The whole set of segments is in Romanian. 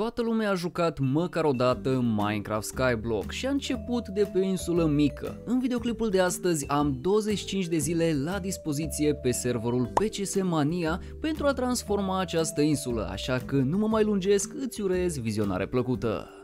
toată lumea a jucat măcar o dată Minecraft Skyblock și a început de pe o insulă mică. În videoclipul de astăzi am 25 de zile la dispoziție pe serverul PCS Mania pentru a transforma această insulă, așa că nu mă mai lungesc, îți urez vizionare plăcută.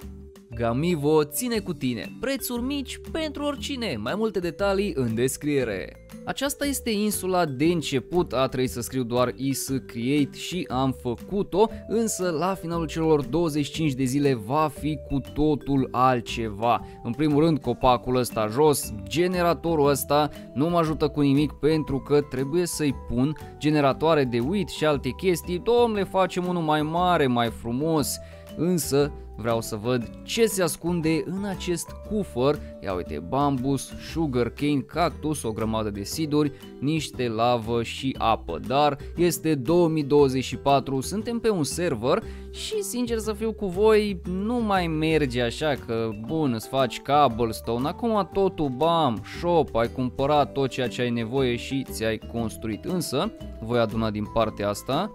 Gamivo ține cu tine, prețuri mici pentru oricine, mai multe detalii în descriere. Aceasta este insula de început, a trebuit să scriu doar is create și am făcut-o, însă la finalul celor 25 de zile va fi cu totul altceva. În primul rând copacul ăsta jos, generatorul ăsta nu mă ajută cu nimic pentru că trebuie să-i pun generatoare de wheat și alte chestii, domnule facem unul mai mare, mai frumos, însă Vreau să văd ce se ascunde în acest cufăr. Ia uite, bambus, sugar cane, cactus, o grămadă de siduri, niște lavă și apă. Dar este 2024, suntem pe un server și sincer să fiu cu voi, nu mai merge așa că bun, îți faci cobblestone, acum totul bam, shop, ai cumpărat tot ceea ce ai nevoie și ți-ai construit. Însă, voi aduna din partea asta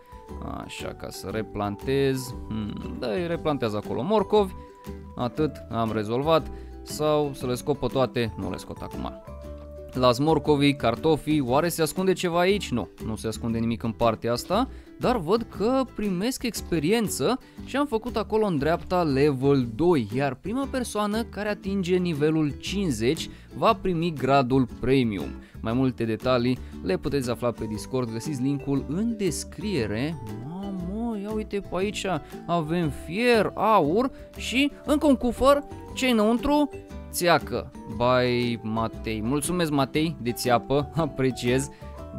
Așa, ca să replantez. Hmm, da, îi replantează acolo morcovi. Atât, am rezolvat. Sau să le scot pe toate, nu le scot acum. Las morcovii, cartofii, oare se ascunde ceva aici? Nu, nu se ascunde nimic în partea asta, dar văd că primesc experiență și am făcut acolo în dreapta level 2, iar prima persoană care atinge nivelul 50 va primi gradul premium. Mai multe detalii le puteți afla pe Discord, găsiți linkul în descriere. Mamă, ia uite pe aici, avem fier, aur și încă un cufăr, ce înăuntru? Țiacă, by Matei. Mulțumesc Matei de țiapă, apreciez.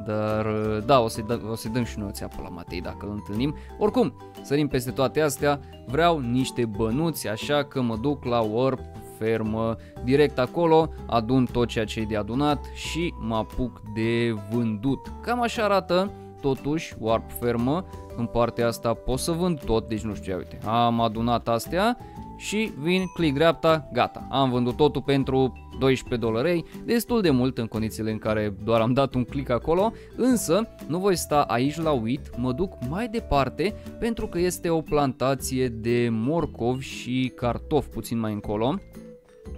Dar da, o să-i, dăm, o să dăm și noi o țeapă la Matei dacă îl întâlnim. Oricum, sărim peste toate astea, vreau niște bănuți, așa că mă duc la Warp fermă, direct acolo, adun tot ceea ce e de adunat și mă apuc de vândut. Cam așa arată totuși Warp fermă, în partea asta pot să vând tot, deci nu știu, uite, am adunat astea și vin, click dreapta, gata, am vândut totul pentru 12 dolari, destul de mult în condițiile în care doar am dat un click acolo, însă nu voi sta aici la uit, mă duc mai departe pentru că este o plantație de morcovi și cartofi puțin mai încolo.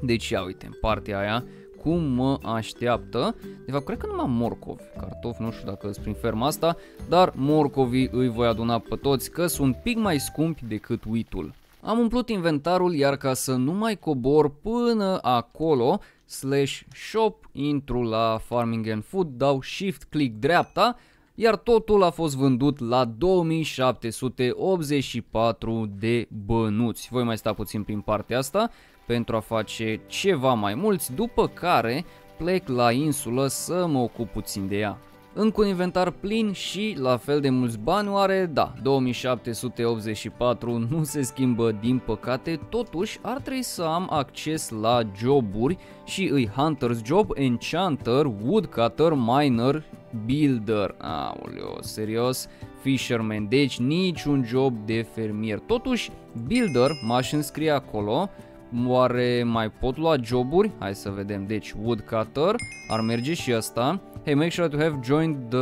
Deci ia uite, în partea aia, cum mă așteaptă. De fapt, cred că nu am morcovi, cartofi, nu știu dacă sunt prin ferma asta, dar morcovii îi voi aduna pe toți că sunt pic mai scumpi decât uitul. Am umplut inventarul, iar ca să nu mai cobor până acolo, slash shop, intru la Farming and Food, dau shift click dreapta, iar totul a fost vândut la 2784 de bănuți. Voi mai sta puțin prin partea asta pentru a face ceva mai mulți, după care plec la insulă să mă ocup puțin de ea. Încă un inventar plin și la fel de mulți bani oare? Da, 2784 nu se schimbă din păcate, totuși ar trebui să am acces la joburi și îi Hunter's Job, Enchanter, Woodcutter, Miner, Builder. Aoleo, serios? Fisherman, deci niciun job de fermier. Totuși, Builder m-aș înscrie acolo, Oare mai pot lua joburi? Hai să vedem. Deci, woodcutter, ar merge și asta. Hey, make sure to have joined the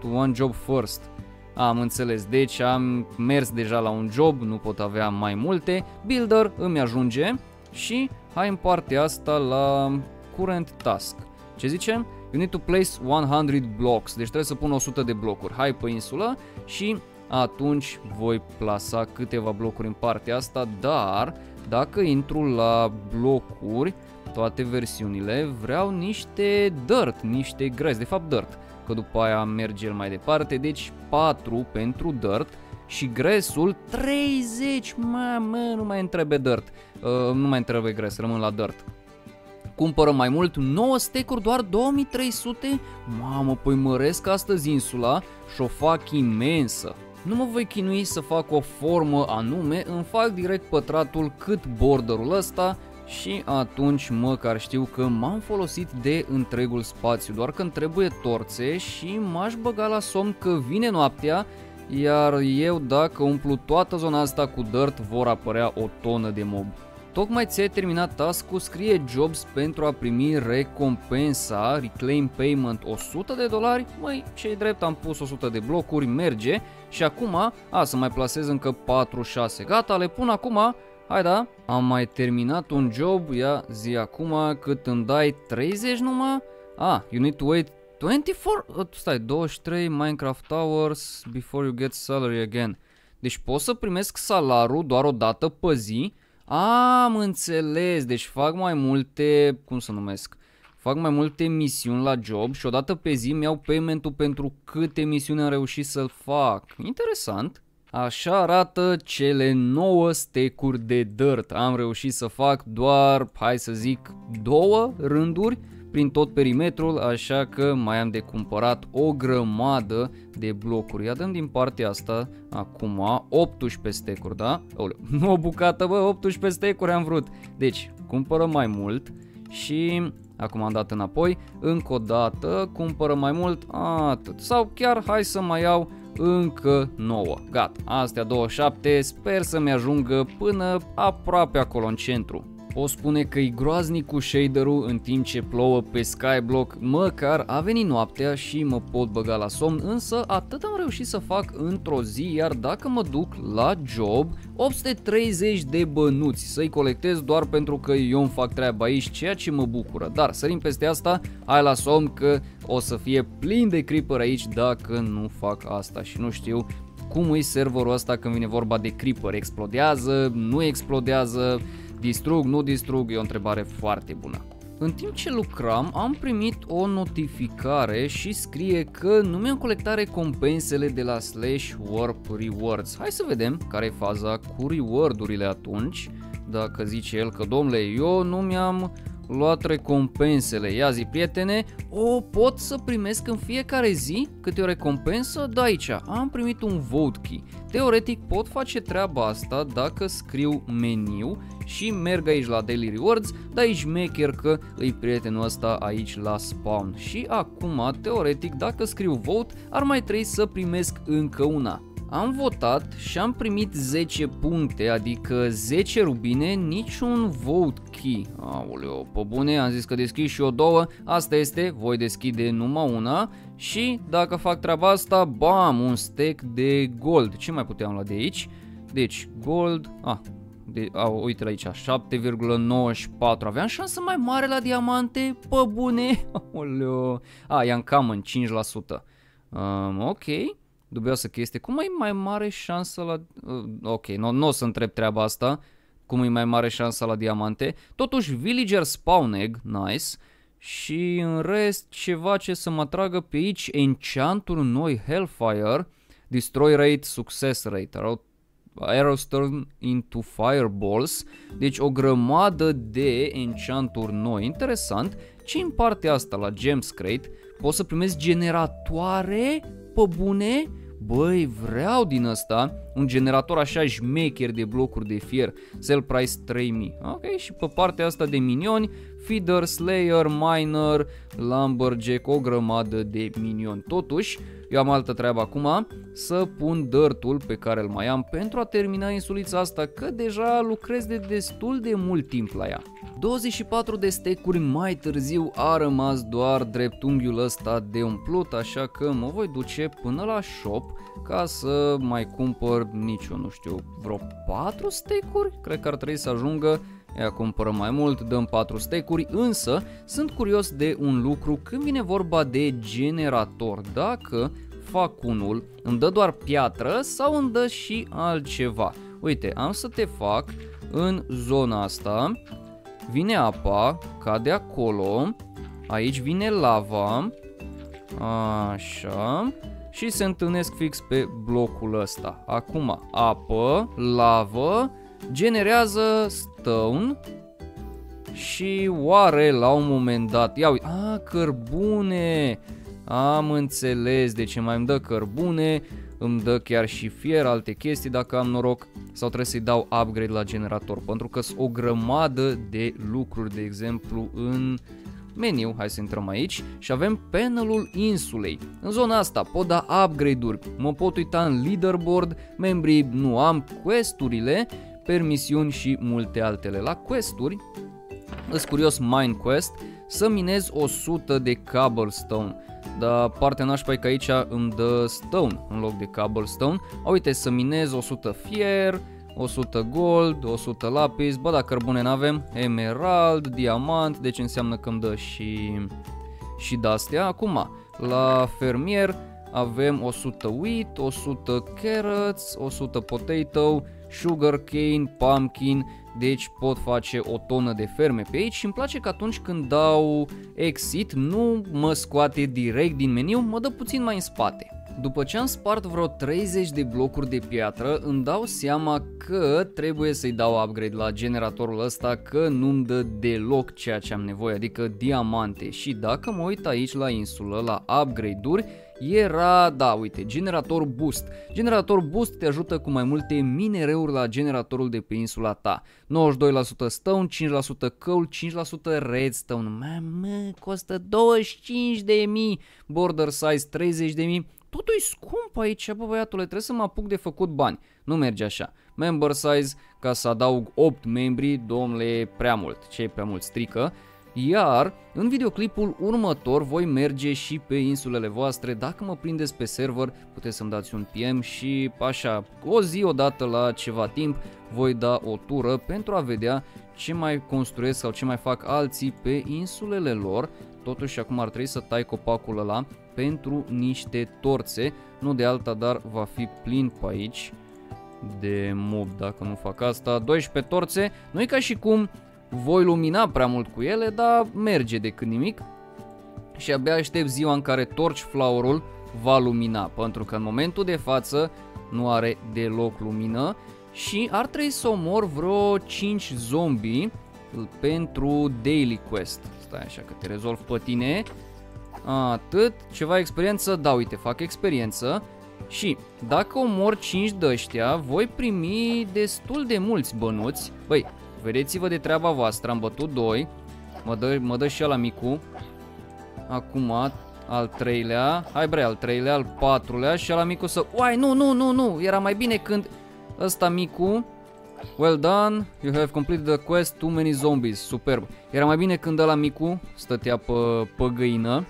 to one job first. Am înțeles, deci am mers deja la un job, nu pot avea mai multe. Builder îmi ajunge și hai în partea asta la current task. Ce zicem? You need to place 100 blocks, deci trebuie să pun 100 de blocuri. Hai pe insulă și atunci voi plasa câteva blocuri în partea asta, dar dacă intru la blocuri, toate versiunile, vreau niște dirt, niște grezi, de fapt dirt, că după aia merge el mai departe, deci 4 pentru dirt și gresul 30, mamă, nu mai întrebe dirt, uh, nu mai întrebe gres, rămân la dirt. Cumpără mai mult, 9 stecuri doar 2300? Mamă, păi măresc astăzi insula și o fac imensă. Nu mă voi chinui să fac o formă anume, îmi fac direct pătratul cât borderul ăsta și atunci măcar știu că m-am folosit de întregul spațiu, doar că îmi trebuie torțe și m-aș băga la somn că vine noaptea, iar eu dacă umplu toată zona asta cu dirt vor apărea o tonă de mob. Tocmai ți-ai terminat task-ul, scrie jobs pentru a primi recompensa, reclaim payment 100 de dolari, măi, ce drept, am pus 100 de blocuri, merge. Și acum, a, să mai plasez încă 4-6, gata, le pun acum, hai da, am mai terminat un job, ia zi acum cât îmi dai 30 numai, a, ah, you need to wait 24, uh, stai, 23 Minecraft Hours before you get salary again. Deci pot să primesc salarul doar o dată pe zi, am înțeles, deci fac mai multe, cum să numesc, fac mai multe misiuni la job și odată pe zi mi iau paymentul pentru câte misiuni am reușit să fac. Interesant. Așa arată cele 9 stecuri de dirt. Am reușit să fac doar, hai să zic, două rânduri prin tot perimetrul, așa că mai am de cumpărat o grămadă de blocuri. Ia dăm din partea asta, acum, 18 stecuri, da? Oleu, o bucată, bă, 18 stecuri am vrut. Deci, cumpără mai mult și acum am dat înapoi, încă o dată, cumpără mai mult, atât. Sau chiar hai să mai iau încă 9. Gata, astea 27, sper să-mi ajungă până aproape acolo în centru. O spune că e groaznic cu shaderul în timp ce plouă pe Skyblock, măcar a venit noaptea și mă pot băga la somn, însă atât am reușit să fac într-o zi, iar dacă mă duc la job, 830 de bănuți să-i colectez doar pentru că eu îmi fac treaba aici, ceea ce mă bucură. Dar sărim peste asta, hai la somn că o să fie plin de creeper aici dacă nu fac asta și nu știu cum e serverul ăsta când vine vorba de creeper, explodează, nu explodează, Distrug, nu distrug, e o întrebare foarte bună. În timp ce lucram, am primit o notificare și scrie că nu mi-am colectat recompensele de la Slash Warp Rewards. Hai să vedem care e faza cu reward-urile atunci. Dacă zice el că, domnule, eu nu mi-am luat recompensele. Ia zi, prietene, o pot să primesc în fiecare zi câte o recompensă? Da, aici, am primit un vote key. Teoretic pot face treaba asta dacă scriu meniu și merg aici la Daily Rewards, dar ești maker că îi prietenul ăsta aici la spawn. Și acum, teoretic, dacă scriu vote, ar mai trebui să primesc încă una. Am votat și am primit 10 puncte, adică 10 rubine, niciun vote key. Aoleo, pe bune, am zis că deschid și o două, asta este, voi deschide numai una și dacă fac treaba asta, bam, un stack de gold. Ce mai puteam lua de aici? Deci, gold, ah, de, a, uite la aici, 7,94. Aveam șansă mai mare la diamante? Pe bune? Aoleo. A, i-am cam în 5%. Um, ok, dubioasă chestie. Cum ai mai mare șansă la... Uh, ok, nu, nu o să întreb treaba asta. Cum e mai mare șansa la diamante. Totuși, villager spawn egg, nice. Și în rest, ceva ce să mă atragă pe aici, enchanturi noi, Hellfire, Destroy rate, Success rate, arrows turn into fireballs, deci o grămadă de enchanturi noi. Interesant, ce în partea asta la Gems Crate poți să primesc generatoare pe bune? Băi, vreau din asta un generator așa șmecher de blocuri de fier, sell price 3000. Ok, și pe partea asta de minioni, feeder, slayer, miner, lumberjack, o grămadă de minioni. Totuși, eu am altă treabă acum, să pun dărtul pe care îl mai am pentru a termina insulița asta, că deja lucrez de destul de mult timp la ea. 24 de stecuri mai târziu a rămas doar dreptunghiul ăsta de umplut, așa că mă voi duce până la shop ca să mai cumpăr nici eu nu știu, vreo 4 stecuri? Cred că ar trebui să ajungă Ea cumpără mai mult, dăm 4 stecuri, însă sunt curios de un lucru când vine vorba de generator. Dacă fac unul, îmi dă doar piatră sau îmi dă și altceva. Uite, am să te fac în zona asta, vine apa, cade acolo, aici vine lava, așa, și se întâlnesc fix pe blocul ăsta. Acum, apă, lavă, generează stone și oare la un moment dat, ia uite, a, cărbune, am înțeles de ce mai îmi dă cărbune, îmi dă chiar și fier, alte chestii dacă am noroc sau trebuie să-i dau upgrade la generator pentru că sunt o grămadă de lucruri, de exemplu în meniu, hai să intrăm aici și avem panelul insulei. În zona asta pot da upgrade-uri, mă pot uita în leaderboard, membrii nu am, questurile permisiuni și multe altele. La questuri, îs curios Mine Quest, să minez 100 de cobblestone. Dar partea nașpa e că aici îmi dă stone în loc de cobblestone. A, uite, să minez 100 fier, 100 gold, 100 lapis, bă, da, cărbune n-avem, emerald, diamant, deci înseamnă că îmi dă și, și de-astea. Acum, la fermier avem 100 wheat, 100 carrots, 100 potato, sugar cane, pumpkin, deci pot face o tonă de ferme pe aici și îmi place că atunci când dau exit nu mă scoate direct din meniu, mă dă puțin mai în spate. După ce am spart vreo 30 de blocuri de piatră, îmi dau seama că trebuie să-i dau upgrade la generatorul ăsta, că nu-mi dă deloc ceea ce am nevoie, adică diamante. Și dacă mă uit aici la insulă, la upgrade-uri, era, da, uite, generator boost. Generator boost te ajută cu mai multe minereuri la generatorul de pe insula ta. 92% stone, 5% coal, 5% redstone. Mamă, costă 25 de mii, border size 30 de mii. Totul e scump aici, bă băiatule, trebuie să mă apuc de făcut bani. Nu merge așa. Member size, ca să adaug 8 membri, domnule, prea mult. Ce e prea mult strică. Iar în videoclipul următor voi merge și pe insulele voastre. Dacă mă prindeți pe server, puteți să-mi dați un PM și așa, o zi odată la ceva timp voi da o tură pentru a vedea ce mai construiesc sau ce mai fac alții pe insulele lor. Totuși acum ar trebui să tai copacul ăla pentru niște torțe, nu de alta, dar va fi plin pe aici de mob dacă nu fac asta. 12 torțe, nu e ca și cum voi lumina prea mult cu ele, dar merge de când nimic. Și abia aștept ziua în care torch flower-ul va lumina, pentru că în momentul de față nu are deloc lumină și ar trebui să omor vreo 5 zombie pentru daily quest. Stai așa că te rezolv pe tine. Atât, ceva experiență, da uite, fac experiență și dacă omor 5 de ăștia, voi primi destul de mulți bănuți. Băi, Vedeți-vă de treaba voastră, am bătut 2. Mă dă, mă dă și la micu. Acum, al treilea. Hai bre, al treilea, al patrulea și la micu să... Uai, nu, nu, nu, nu. Era mai bine când ăsta micu... Well done, you have completed the quest, too many zombies, superb. Era mai bine când ăla micu stătea pe, pe găină.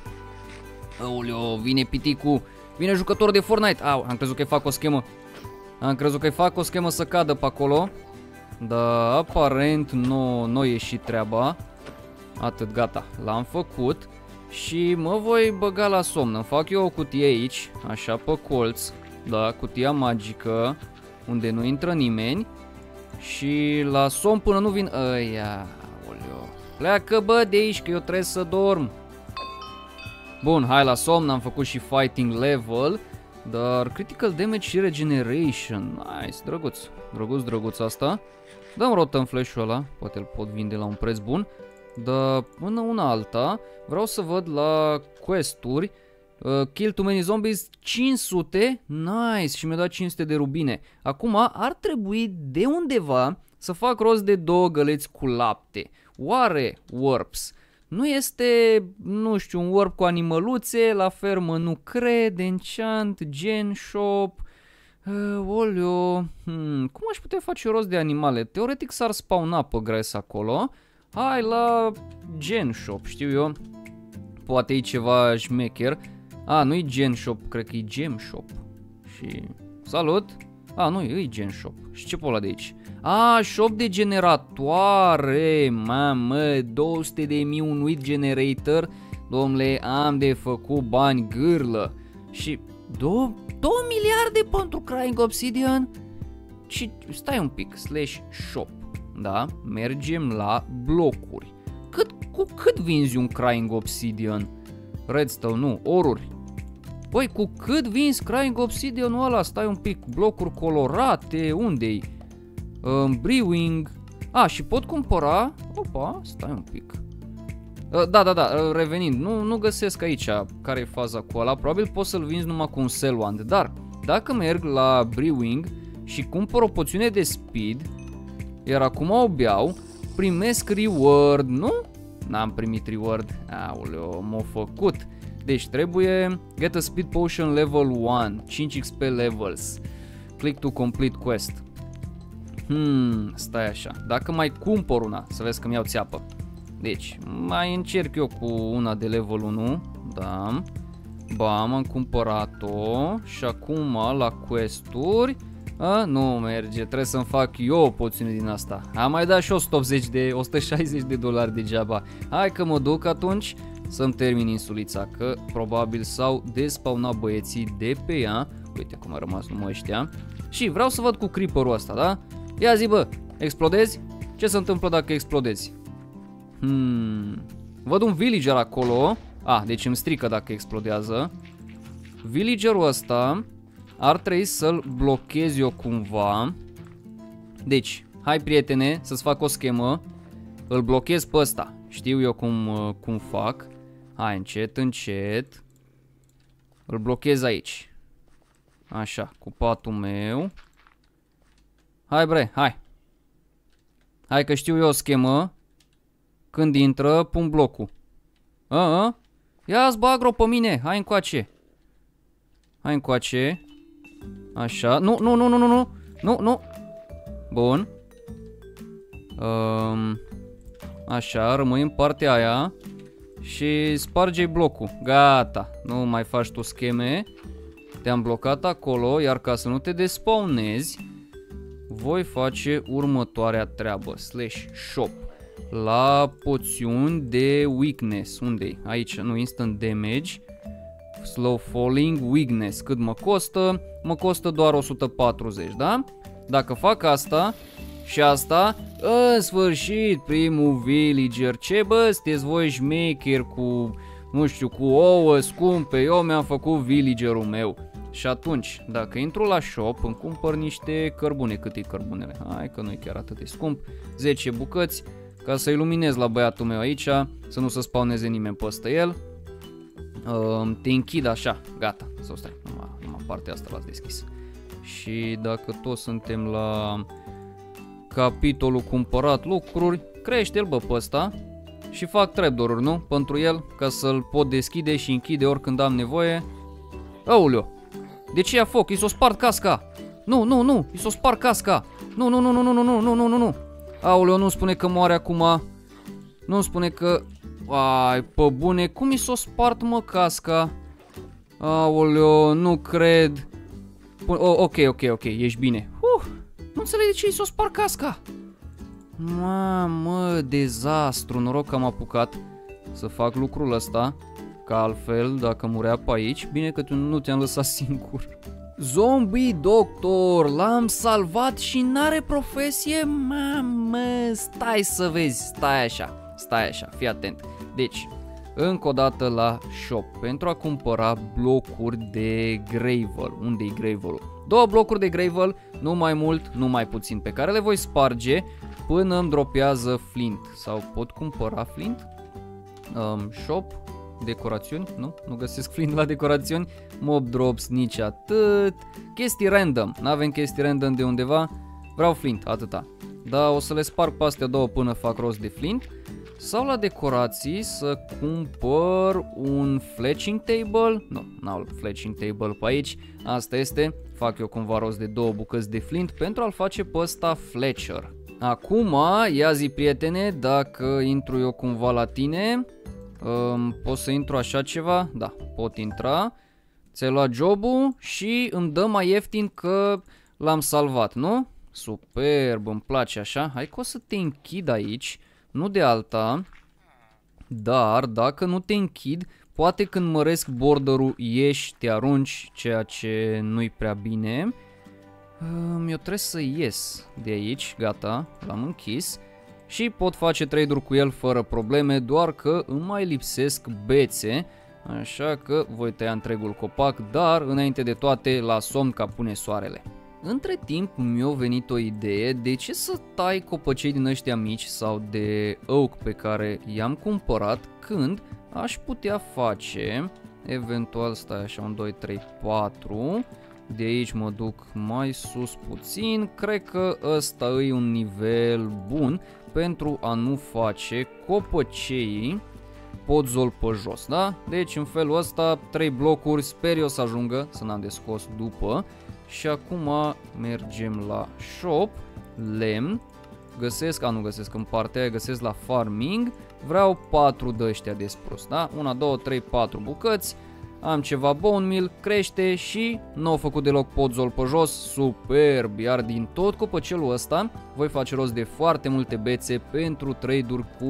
Aoleo, vine piticu, vine jucător de Fortnite. Au, am crezut că-i fac o schemă. Am crezut că-i fac o schemă să cadă pe acolo. Da, aparent nu, nu ieșit treaba. Atât, gata, l-am făcut. Și mă voi băga la somn. Îmi fac eu o cutie aici, așa pe colț. Da, cutia magică, unde nu intră nimeni. Și la somn până nu vin ăia. Oleo. Pleacă bă de aici că eu trebuie să dorm. Bun, hai la somn, am făcut și fighting level. Dar critical damage și regeneration. Nice, drăguț. Drăguț, drăguț asta. Dăm rotă în flash-ul ăla, poate îl pot vinde la un preț bun. Dar până una alta, vreau să văd la quest-uri uh, Kill too many zombies 500, nice, și mi-a dat 500 de rubine. Acum ar trebui de undeva să fac rost de două găleți cu lapte. Oare Warps nu este, nu știu, un warp cu animăluțe, la fermă nu cred, enchant, gen shop, Uh, olio, hmm, cum aș putea face rost de animale? Teoretic s-ar spawna pe gres acolo. Hai la gen shop, știu eu. Poate e ceva șmecher. A, nu e gen shop, cred că e gem shop. Și salut. A, nu, e gen shop. Și ce pola de aici? A, shop de generatoare, mamă, 200 de mii un wheat generator. Domnule, am de făcut bani gârlă. Și 2, 2 miliarde pentru Crying Obsidian? Și stai un pic, slash shop, da? Mergem la blocuri. Cât, cu cât vinzi un Crying Obsidian? Redstone, nu, oruri. Băi, cu cât vinzi Crying Obsidian ăla? Stai un pic, blocuri colorate, unde-i? Um, brewing. A, și pot cumpăra... Opa, stai un pic. Uh, da, da, da, uh, revenind, nu, nu găsesc aici care e faza cu ăla, probabil poți să-l vinzi numai cu un sell wand, dar dacă merg la Brewing și cumpăr o poțiune de speed, iar acum o beau, primesc reward, nu? N-am primit reward, aoleo, m-a făcut. Deci trebuie get a speed potion level 1, 5 XP levels, click to complete quest. Hmm, stai așa. Dacă mai cumpăr una, să vezi că mi iau țeapă. Deci, mai încerc eu cu una de level 1. Da. Bam, am cumpărat-o. Și acum la questuri... A, nu merge, trebuie să-mi fac eu o poțiune din asta. Am mai dat și 180 de, 160 de dolari degeaba. Hai că mă duc atunci să-mi termin insulița, că probabil s-au despawnat băieții de pe ea. Uite cum a rămas numai ăștia. Și vreau să văd cu creeper-ul ăsta, da? Ia zi, bă, explodezi? Ce se întâmplă dacă explodezi? Hmm... Văd un villager acolo. Ah, deci îmi strică dacă explodează. Villagerul ăsta ar trebui să-l blochez eu cumva. Deci, hai prietene, să-ți fac o schemă. Îl blochez pe ăsta. Știu eu cum, uh, cum fac. Hai, încet, încet. Îl blochez aici. Așa, cu patul meu. Hai bre, hai. Hai că știu eu o schemă. Când intră, pun blocul. A, a? Ia-ți bagro pe mine, hai încoace. Hai încoace. Așa, nu, nu, nu, nu, nu, nu, nu, nu. Bun. Um, așa, rămâi în partea aia și sparge blocul. Gata, nu mai faci tu scheme. Te-am blocat acolo, iar ca să nu te despawnezi, voi face următoarea treabă. Slash shop. La poțiuni de weakness. unde -i? Aici, nu, instant damage. Slow falling, weakness. Cât mă costă? Mă costă doar 140, da? Dacă fac asta și asta, în sfârșit, primul villager. Ce bă, sunteți voi șmecher cu, nu știu, cu ouă scumpe. Eu mi-am făcut villagerul meu. Și atunci, dacă intru la shop, îmi cumpăr niște cărbune. Cât e cărbunele? Hai că nu e chiar atât de scump. 10 bucăți, ca să iluminez la băiatul meu aici, să nu se spawneze nimeni peste el. Uh, te închid așa, gata, să stai, numai, numai partea asta l-ați deschis. Și dacă toți suntem la capitolul cumpărat lucruri, crește-l bă pe ăsta și fac trapdoor nu? Pentru el, ca să-l pot deschide și închide oricând am nevoie. Auleo, de ce ia foc? I s-o spart casca. Nu, nu, nu, i s-o spart casca. Nu, nu, nu, nu, nu, nu, nu, nu, nu, nu, nu. Aoleu, nu spune că moare acum. Nu spune că... Ai, pe bune, cum i s-o spart mă casca? Aoleu, nu cred. Oh, ok, ok, ok, ești bine. Uh, nu înțeleg de ce i s-o spart casca. Mamă, dezastru, noroc că am apucat să fac lucrul ăsta. Că altfel, dacă murea pe aici, bine că tu nu te-am lăsat singur. Zombie doctor, l-am salvat și n-are profesie? Mamă, stai să vezi, stai așa, stai așa, fii atent. Deci, încă o dată la shop pentru a cumpăra blocuri de gravel. Unde e gravel Două blocuri de gravel, nu mai mult, nu mai puțin, pe care le voi sparge până îmi dropează flint. Sau pot cumpăra flint? Um, shop, decorațiuni, nu? Nu găsesc flint la decorațiuni, mob drops nici atât, chestii random, nu avem chestii random de undeva, vreau flint, atâta. Da, o să le sparg pe astea două până fac rost de flint. Sau la decorații să cumpăr un fletching table, nu, n-au fletching table pe aici, asta este, fac eu cumva rost de două bucăți de flint pentru a-l face pe ăsta Fletcher. Acum, ia zi prietene, dacă intru eu cumva la tine, Um, pot să intru așa ceva? Da, pot intra. Ți-ai luat jobul și îmi dă mai ieftin că l-am salvat, nu? Superb, îmi place așa. Hai că o să te închid aici, nu de alta. Dar dacă nu te închid, poate când măresc borderul ieși, te arunci, ceea ce nu-i prea bine. Um, eu trebuie să ies de aici, gata, l-am închis și pot face trade-uri cu el fără probleme, doar că îmi mai lipsesc bețe, așa că voi tăia întregul copac, dar înainte de toate la somn ca pune soarele. Între timp mi-a venit o idee de ce să tai copăcei din ăștia mici sau de oak pe care i-am cumpărat când aș putea face, eventual stai așa un 2, 3, 4, de aici mă duc mai sus puțin, cred că ăsta e un nivel bun pentru a nu face copăceii podzol pe jos, da? Deci în felul ăsta 3 blocuri sper eu să ajungă, să n-am de scos după și acum mergem la shop lemn, găsesc, a nu găsesc în partea aia, găsesc la farming, vreau 4 de ăștia de sprus, da? 1, 2, 3, 4 bucăți, am ceva bone meal, crește și nu au făcut deloc podzol pe jos, superb, iar din tot copăcelul ăsta voi face rost de foarte multe bețe pentru trade-uri cu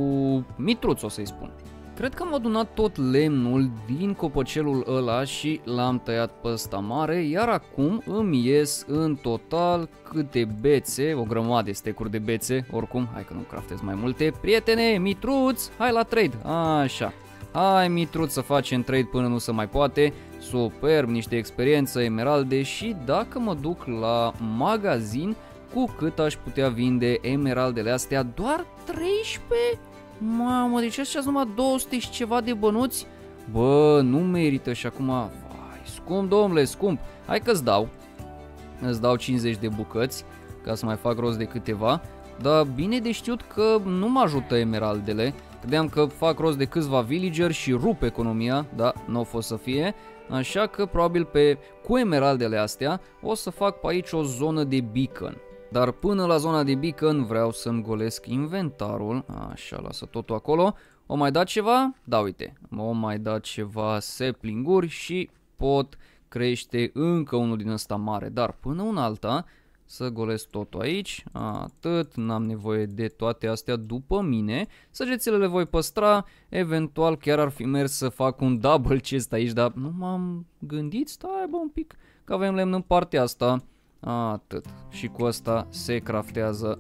mitruț, o să-i spun. Cred că am adunat tot lemnul din copăcelul ăla și l-am tăiat pe ăsta mare, iar acum îmi ies în total câte bețe, o grămadă de stecuri de bețe, oricum, hai că nu craftez mai multe. Prietene, mitruț, hai la trade, așa. Hai mitruț să facem trade până nu se mai poate, superb, niște experiență, emeralde și dacă mă duc la magazin, cu cât aș putea vinde emeraldele astea, doar 13? Mamă, deci așa numai 200 și ceva de bănuți? Bă, nu merită și acum... Vai, scump, domnule, scump. Hai că-ți dau. Îți dau 50 de bucăți ca să mai fac rost de câteva. Dar bine de știut că nu mă ajută emeraldele. Credeam că fac rost de câțiva villager și rup economia, da, nu a fost să fie. Așa că probabil pe cu emeraldele astea o să fac pe aici o zonă de beacon. Dar până la zona de beacon vreau să-mi golesc inventarul. Așa, lasă totul acolo. O mai dat ceva? Da, uite. O mai dat ceva saplinguri și pot crește încă unul din ăsta mare. Dar până un alta să golesc totul aici, atât, n-am nevoie de toate astea după mine, săgețile le voi păstra, eventual chiar ar fi mers să fac un double chest aici, dar nu m-am gândit, stai bă un pic, că avem lemn în partea asta, Atât. Și cu asta se craftează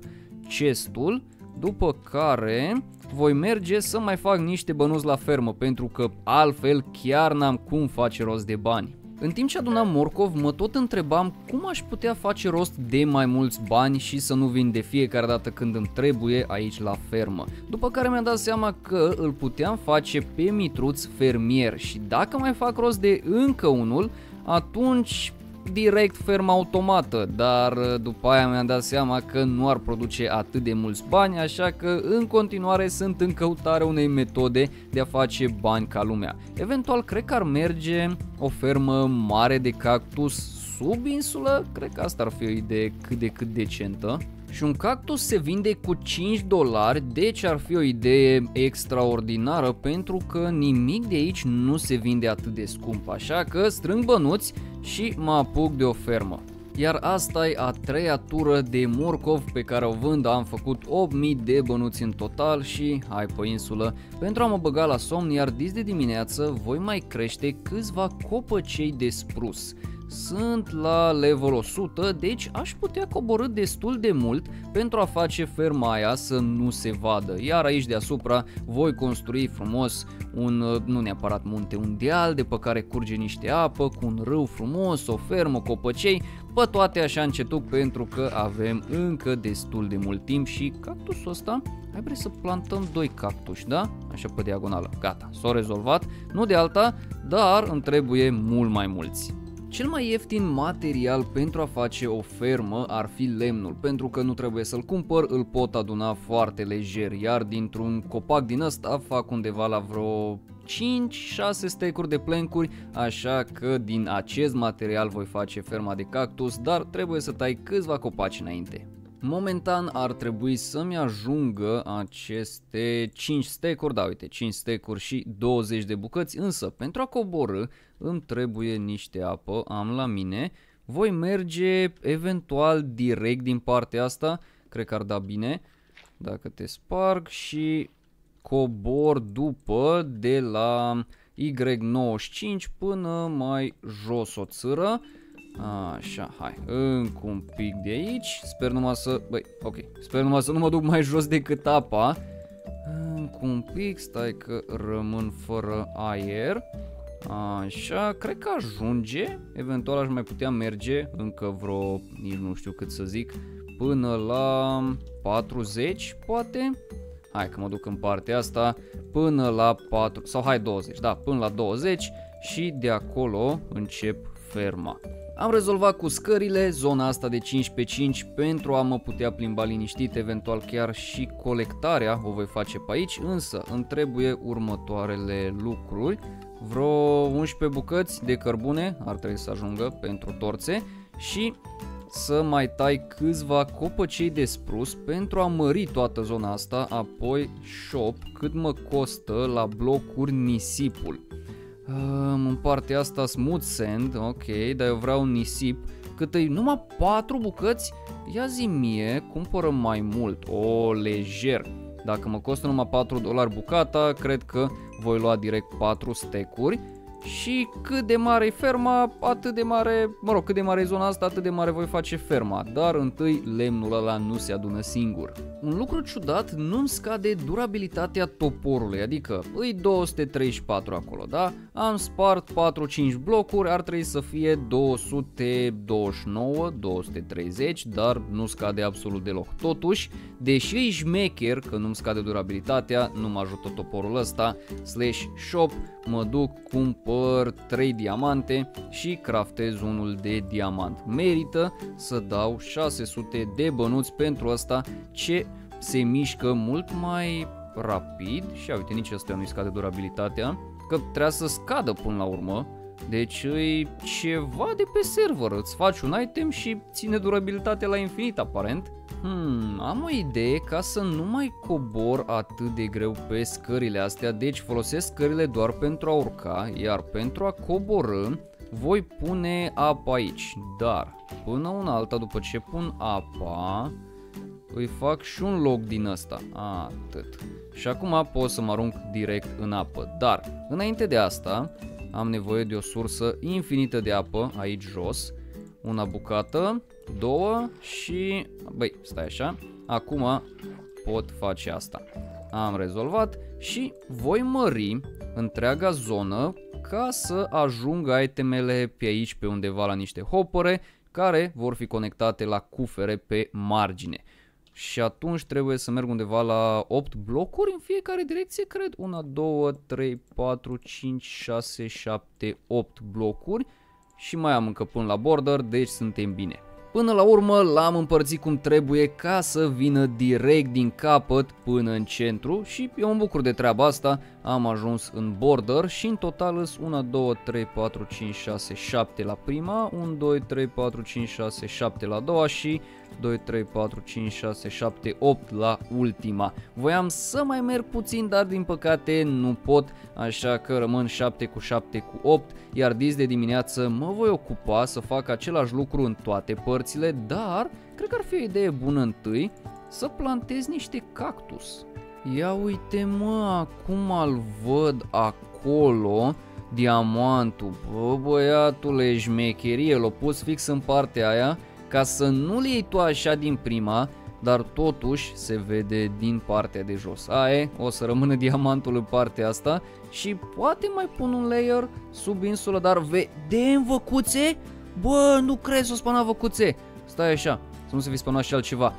chestul, după care voi merge să mai fac niște bănuți la fermă, pentru că altfel chiar n-am cum face rost de bani. În timp ce adunam morcov, mă tot întrebam cum aș putea face rost de mai mulți bani și să nu vin de fiecare dată când îmi trebuie aici la fermă. După care mi-am dat seama că îl puteam face pe mitruț fermier și dacă mai fac rost de încă unul, atunci direct fermă automată, dar uh, după aia mi-am dat seama că nu ar produce atât de mulți bani, așa că în continuare sunt în căutarea unei metode de a face bani ca lumea. Eventual cred că ar merge o fermă mare de cactus sub insulă, cred că asta ar fi o idee cât de cât decentă. Și un cactus se vinde cu 5 dolari, deci ar fi o idee extraordinară pentru că nimic de aici nu se vinde atât de scump, așa că strâng bănuți și mă apuc de o fermă. Iar asta e a treia tură de morcov pe care o vând, am făcut 8000 de bănuți în total și hai pe insulă. Pentru a mă băga la somn, iar dis de dimineață voi mai crește câțiva copăcei de sprus. Sunt la level 100, deci aș putea coborâ destul de mult pentru a face ferma aia să nu se vadă. Iar aici deasupra voi construi frumos un, nu neapărat munte, un deal de pe care curge niște apă, cu un râu frumos, o fermă, copăcei, pe toate așa încetuc pentru că avem încă destul de mult timp și cactusul ăsta, ai vrea să plantăm doi cactuși, da? Așa pe diagonală, gata, s-a rezolvat, nu de alta, dar îmi trebuie mult mai mulți. Cel mai ieftin material pentru a face o fermă ar fi lemnul, pentru că nu trebuie să-l cumpăr, îl pot aduna foarte lejer, iar dintr-un copac din ăsta fac undeva la vreo 5-6 stecuri de plencuri, așa că din acest material voi face ferma de cactus, dar trebuie să tai câțiva copaci înainte. Momentan ar trebui să-mi ajungă aceste 5 stecuri, da uite 5 stecuri și 20 de bucăți, însă pentru a coborâ îmi trebuie niște apă, am la mine, voi merge eventual direct din partea asta, cred că ar da bine, dacă te sparg și cobor după de la Y95 până mai jos o țără. Așa, hai, încă un pic de aici, sper numai să, băi, ok, sper numai să nu mă duc mai jos decât apa. Încă un pic, stai că rămân fără aer. Așa, cred că ajunge, eventual aș mai putea merge încă vreo, nici nu știu cât să zic, până la 40 poate. Hai că mă duc în partea asta până la 4, sau hai 20, da, până la 20 și de acolo încep ferma. Am rezolvat cu scările zona asta de 5 pe 5 pentru a mă putea plimba liniștit, eventual chiar și colectarea o voi face pe aici, însă îmi trebuie următoarele lucruri. Vreo 11 bucăți de cărbune ar trebui să ajungă pentru torțe și să mai tai câțiva copăcei de sprus pentru a mări toată zona asta, apoi shop cât mă costă la blocuri nisipul. Um, în partea asta smooth sand, ok, dar eu vreau nisip, cât e numai 4 bucăți, ia zi mie, cumpără mai mult, o, lejer. Dacă mă costă numai 4 dolari bucata, cred că voi lua direct 4 stecuri și cât de mare e ferma, atât de mare, mă rog, cât de mare e zona asta, atât de mare voi face ferma, dar întâi lemnul ăla nu se adună singur. Un lucru ciudat, nu-mi scade durabilitatea toporului, adică îi 234 acolo, da? Am spart 4-5 blocuri, ar trebui să fie 229, 230, dar nu scade absolut deloc. Totuși, deși e șmecher că nu-mi scade durabilitatea, nu mă ajută toporul ăsta, slash shop, mă duc, cumpăr 3 diamante și craftez unul de diamant. Merită să dau 600 de bănuți pentru asta ce se mișcă mult mai rapid și uite nici asta nu-i scade durabilitatea, că trebuie să scadă până la urmă, deci e ceva de pe server, îți faci un item și ține durabilitatea la infinit aparent. Hmm, am o idee ca să nu mai cobor atât de greu pe scările astea, deci folosesc scările doar pentru a urca, iar pentru a coborâ voi pune apa aici, dar până una alta după ce pun apa, îi fac și un loc din ăsta, atât. Și acum pot să mă arunc direct în apă, dar înainte de asta am nevoie de o sursă infinită de apă aici jos, una bucată, două și, băi, stai așa, acum pot face asta. Am rezolvat și voi mări întreaga zonă ca să ajungă itemele pe aici pe undeva la niște hopere care vor fi conectate la cufere pe margine. Și atunci trebuie să merg undeva la 8 blocuri în fiecare direcție, cred. 1, 2, 3, 4, 5, 6, 7, 8 blocuri și mai am încă până la border, deci suntem bine. Până la urmă l-am împărțit cum trebuie ca să vină direct din capăt până în centru și eu mă bucur de treaba asta, am ajuns în border și în total sunt 1, 2, 3, 4, 5, 6, 7 la prima, 1, 2, 3, 4, 5, 6, 7 la a doua și 2, 3, 4, 5, 6, 7, 8 la ultima. Voiam să mai merg puțin, dar din păcate nu pot, așa că rămân 7 cu 7 cu 8, iar dis de dimineață mă voi ocupa să fac același lucru în toate părțile, dar cred că ar fi o idee bună întâi să plantez niște cactus. Ia uite mă, acum îl văd acolo, diamantul. Bă, băiatule, șmecherie, l-a pus fix în partea aia ca să nu-l iei tu așa din prima, dar totuși se vede din partea de jos. Aie, o să rămână diamantul în partea asta și poate mai pun un layer sub insulă, dar vedem văcuțe? Bă, nu crezi să spana văcuțe. Stai așa, să nu se fi spanat și altceva.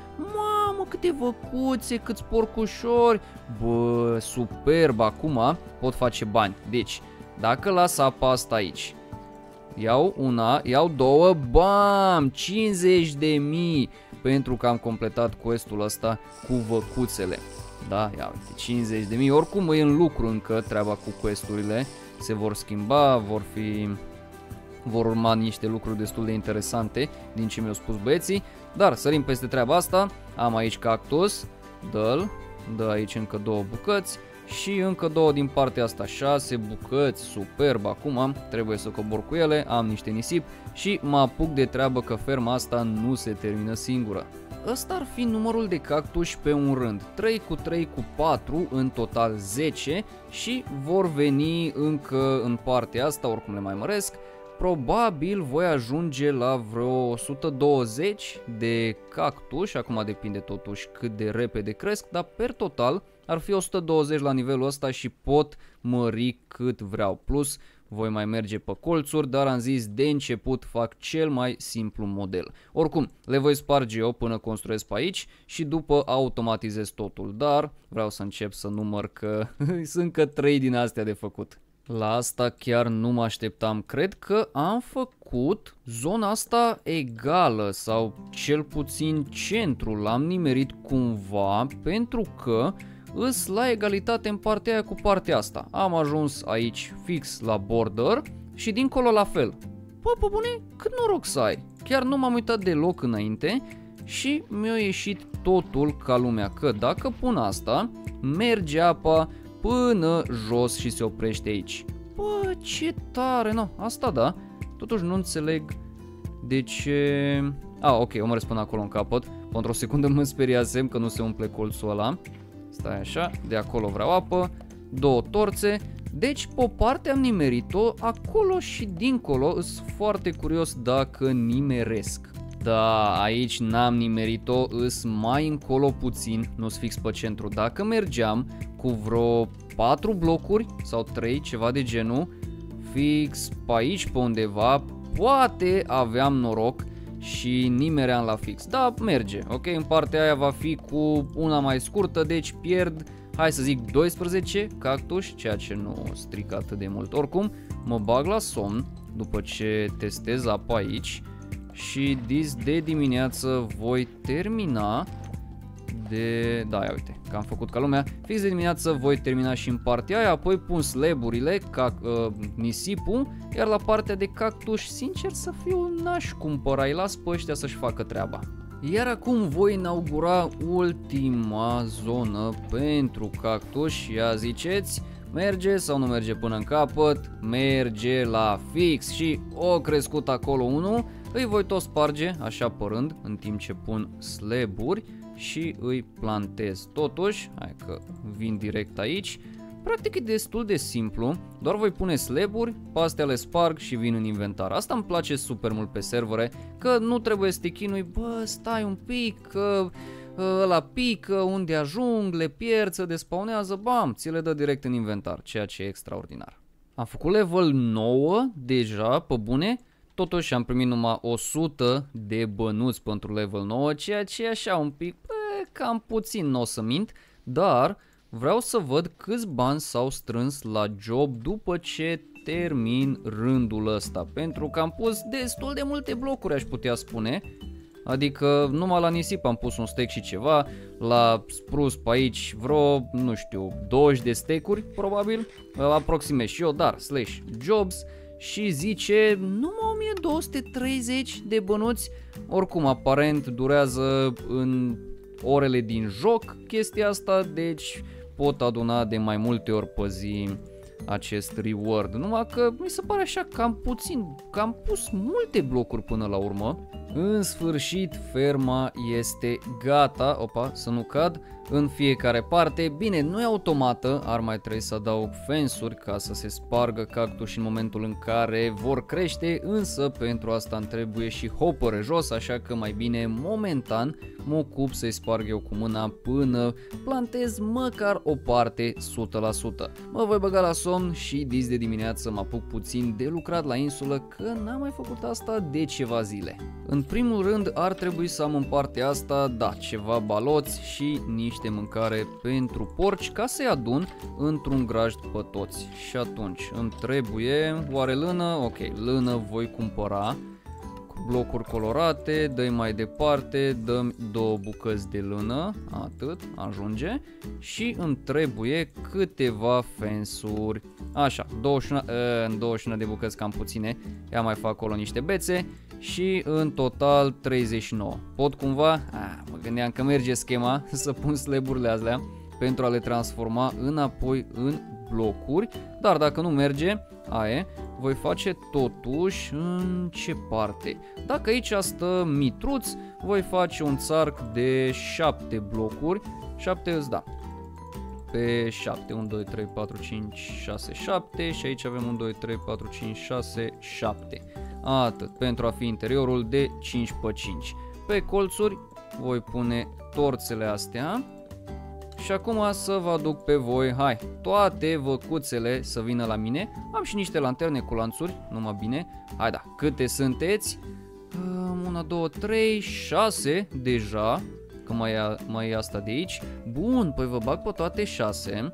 Mamă, câte văcuțe, câți porcușori. Bă, superb, acum pot face bani. Deci, dacă las apa asta aici Iau una, iau două, bam, 50 de mii pentru că am completat questul ăsta cu văcuțele. Da, ia uite, 50 de mii. Oricum e în lucru încă treaba cu questurile. Se vor schimba, vor fi vor urma niște lucruri destul de interesante din ce mi-au spus băieții, dar sărim peste treaba asta, am aici cactus, dă-l, dă aici încă două bucăți, și încă două din partea asta, 6 bucăți, superb, acum trebuie să cobor cu ele, am niște nisip și mă apuc de treabă că ferma asta nu se termină singură. Ăsta ar fi numărul de cactus pe un rând, 3 cu 3 cu 4, în total 10 și vor veni încă în partea asta, oricum le mai măresc, probabil voi ajunge la vreo 120 de cactus, acum depinde totuși cât de repede cresc, dar per total ar fi 120 la nivelul ăsta și pot mări cât vreau. Plus, voi mai merge pe colțuri, dar am zis de început fac cel mai simplu model. Oricum, le voi sparge eu până construiesc pe aici și după automatizez totul, dar vreau să încep să număr că sunt încă 3 din astea de făcut. La asta chiar nu mă așteptam. Cred că am făcut zona asta egală sau cel puțin centrul. L-am nimerit cumva pentru că îs la egalitate în partea aia cu partea asta. Am ajuns aici fix la border și dincolo la fel. Bă, pe bune, cât noroc să ai. chiar nu m-am uitat deloc înainte și mi-a ieșit totul ca lumea că dacă pun asta, merge apa până jos și se oprește aici. Bă, ce tare, nu, asta da. Totuși nu înțeleg de ce... A, ah, ok, o mă până acolo în capăt. Pentru o secundă mă speriasem că nu se umple colțul ăla. Stai așa, de acolo vreau apă, două torțe. Deci, pe o parte am nimerit-o, acolo și dincolo, sunt foarte curios dacă nimeresc. Da, aici n-am nimerit-o, îs mai încolo puțin, nu fix pe centru. Dacă mergeam cu vreo 4 blocuri sau 3, ceva de genul, fix pe aici pe undeva, poate aveam noroc și nimeream la fix. Da, merge, ok? În partea aia va fi cu una mai scurtă, deci pierd, hai să zic, 12 cactus, ceea ce nu strică atât de mult. Oricum, mă bag la somn după ce testez apa aici și dis de dimineață voi termina de... Da, ia uite, că am făcut ca lumea. Fix de dimineață voi termina și în partea aia, apoi pun sleburile, ca, uh, nisipul, iar la partea de cactus, sincer să fiu, n-aș cumpăra, îi las pe ăștia să-și facă treaba. Iar acum voi inaugura ultima zonă pentru cactus, ia ziceți, merge sau nu merge până în capăt, merge la fix și o crescut acolo unul, îi voi tot sparge așa părând în timp ce pun slaburi și îi plantez. Totuși, hai că vin direct aici, practic e destul de simplu, doar voi pune slaburi, pe astea le sparg și vin în inventar. Asta îmi place super mult pe servere, că nu trebuie să te chinui, bă, stai un pic, că ăla pică, unde ajung, le pierd, se despawnează, bam, ți le dă direct în inventar, ceea ce e extraordinar. Am făcut level 9 deja, pe bune, Totuși am primit numai 100 de bănuți pentru level 9, ceea ce e așa un pic, bă, cam puțin, nu o să mint, dar vreau să văd câți bani s-au strâns la job după ce termin rândul ăsta, pentru că am pus destul de multe blocuri, aș putea spune, Adică numai la nisip am pus un steak și ceva, la sprus pe aici vreo, nu știu, 20 de steak-uri probabil, aproximez și eu, dar slash jobs, și zice numai 1230 de bănuți. Oricum, aparent durează în orele din joc chestia asta, deci pot aduna de mai multe ori pe zi acest reward. Numai că mi se pare așa cam puțin, că am pus multe blocuri până la urmă. În sfârșit, ferma este gata, opa, să nu cad, în fiecare parte. Bine, nu e automată, ar mai trebui să adaug fensuri ca să se spargă cactus în momentul în care vor crește, însă pentru asta îmi trebuie și hopper jos, așa că mai bine momentan mă ocup să-i sparg eu cu mâna până plantez măcar o parte 100%. Mă voi băga la somn și dis de dimineață mă apuc puțin de lucrat la insulă că n-am mai făcut asta de ceva zile. În primul rând ar trebui să am în partea asta, da, ceva baloți și niște mâncare pentru porci ca să-i adun într-un grajd pe toți. Și atunci îmi trebuie, oare lână? Ok, lână voi cumpăra blocuri colorate, dă mai departe, dăm două bucăți de lână, atât, ajunge și îmi trebuie câteva fensuri. Așa, 21, uh, 21 de bucăți cam puține, ia mai fac acolo niște bețe și în total 39. Pot cumva, ah, mă gândeam că merge schema să pun sleburile astea pentru a le transforma înapoi în blocuri, dar dacă nu merge, aia, voi face totuși în ce parte. Dacă aici stă mitruț, voi face un țarc de 7 blocuri, 7 îți da, pe 7, 1, 2, 3, 4, 5, 6, 7 și aici avem 1, 2, 3, 4, 5, 6, 7. Atât, pentru a fi interiorul de 5 pe 5. Pe colțuri voi pune torțele astea și acum să vă aduc pe voi, hai, toate văcuțele să vină la mine. Am și niște lanterne cu lanțuri, numai bine. Hai da, câte sunteți? 1, 2, 3, 6 deja, că mai e, mai e asta de aici. Bun, păi vă bag pe toate 6.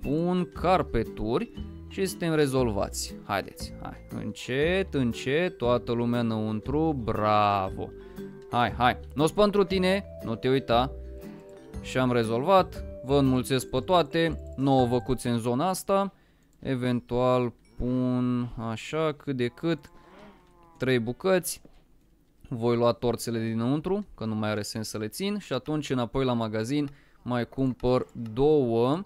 Pun carpeturi și suntem rezolvați. Haideți, hai, încet, încet, toată lumea înăuntru, bravo. Hai, hai, nu s pentru tine, nu te uita, și am rezolvat, vă înmulțesc pe toate, 9 văcuțe în zona asta, eventual pun așa cât de cât 3 bucăți, voi lua torțele dinăuntru, că nu mai are sens să le țin și atunci înapoi la magazin mai cumpăr două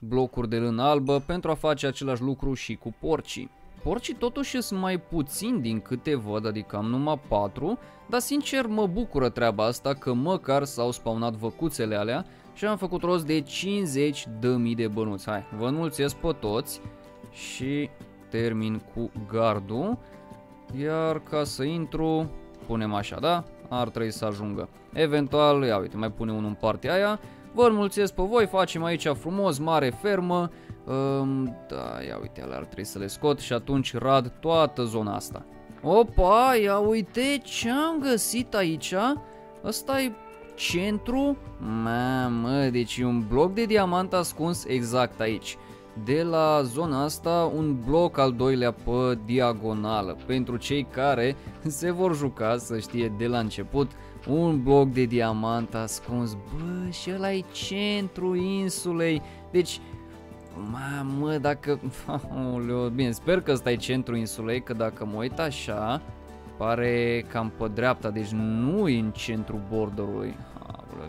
blocuri de lână albă pentru a face același lucru și cu porcii. Porcii totuși sunt mai puțini din câte văd, adică am numai 4, dar sincer mă bucură treaba asta că măcar s-au spawnat văcuțele alea și am făcut rost de 50 de mii de bănuți. Hai, vă înmulțesc pe toți și termin cu gardul. Iar ca să intru, punem așa, da? Ar trebui să ajungă. Eventual, ia uite, mai pune unul în partea aia. Vă înmulțesc pe voi, facem aici frumos, mare fermă. Um, da, ia uite, alea ar trebui să le scot și atunci rad toată zona asta. Opa, ia uite ce am găsit aici. Ăsta e centru. Mamă, deci e un bloc de diamant ascuns exact aici. De la zona asta un bloc al doilea pe diagonală. Pentru cei care se vor juca, să știe de la început, un bloc de diamant ascuns. Bă, și ăla e centru insulei. Deci Mamă, dacă... Aoleu, bine, sper că ăsta e centrul insulei, că dacă mă uit așa, pare cam pe dreapta, deci nu e în centrul borderului.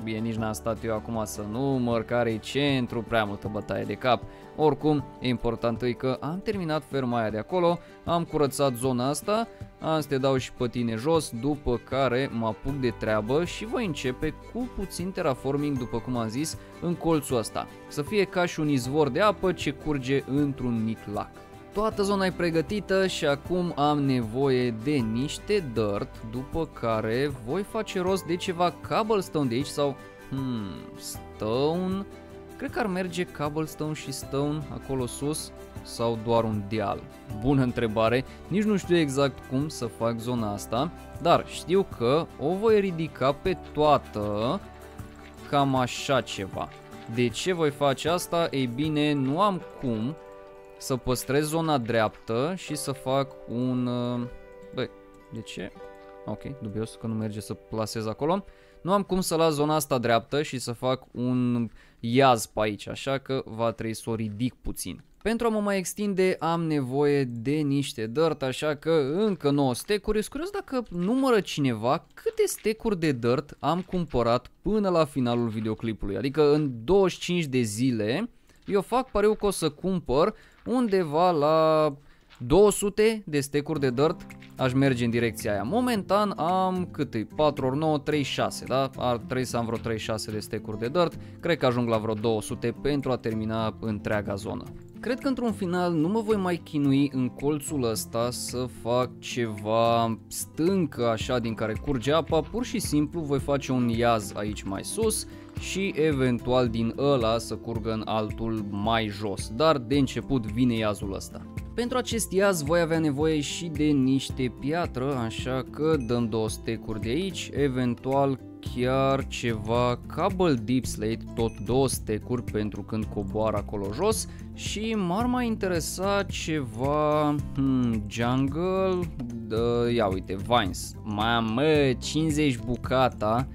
Bine, nici n-am stat eu acum să număr care e centru, prea multă bătaie de cap. Oricum, e important e că am terminat ferma aia de acolo, am curățat zona asta, am să te dau și pe tine jos, după care mă apuc de treabă și voi începe cu puțin terraforming, după cum am zis, în colțul ăsta. Să fie ca și un izvor de apă ce curge într-un mic lac. Toată zona e pregătită și acum am nevoie de niște dirt, după care voi face rost de ceva cobblestone de aici sau hmm, stone. Cred că ar merge cobblestone și stone acolo sus sau doar un deal? Bună întrebare, nici nu știu exact cum să fac zona asta, dar știu că o voi ridica pe toată cam așa ceva. De ce voi face asta? Ei bine, nu am cum să păstrez zona dreaptă și să fac un... Uh, băi, de ce? Ok, dubios că nu merge să plasez acolo. Nu am cum să las zona asta dreaptă și să fac un iaz pe aici, așa că va trebui să o ridic puțin. Pentru a mă mai extinde am nevoie de niște dirt, așa că încă 9 stecuri. Sunt curios dacă numără cineva câte stecuri de dirt am cumpărat până la finalul videoclipului. Adică în 25 de zile eu fac pariu că o să cumpăr undeva la 200 de stecuri de dirt aș merge în direcția aia. Momentan am cât e? 4 ori 9, 36, da? Ar trebui să am vreo 36 de stecuri de dirt. Cred că ajung la vreo 200 pentru a termina întreaga zonă. Cred că într-un final nu mă voi mai chinui în colțul ăsta să fac ceva stâncă așa din care curge apa, pur și simplu voi face un iaz aici mai sus și eventual din ăla să curgă în altul mai jos, dar de început vine iazul ăsta. Pentru acest iaz voi avea nevoie și de niște piatră, așa că dăm două stecuri de aici, eventual chiar ceva cable deep slate, tot două stecuri pentru când coboară acolo jos și m-ar mai interesa ceva hmm, jungle, uh, ia uite, vines, mamă, 50 bucata,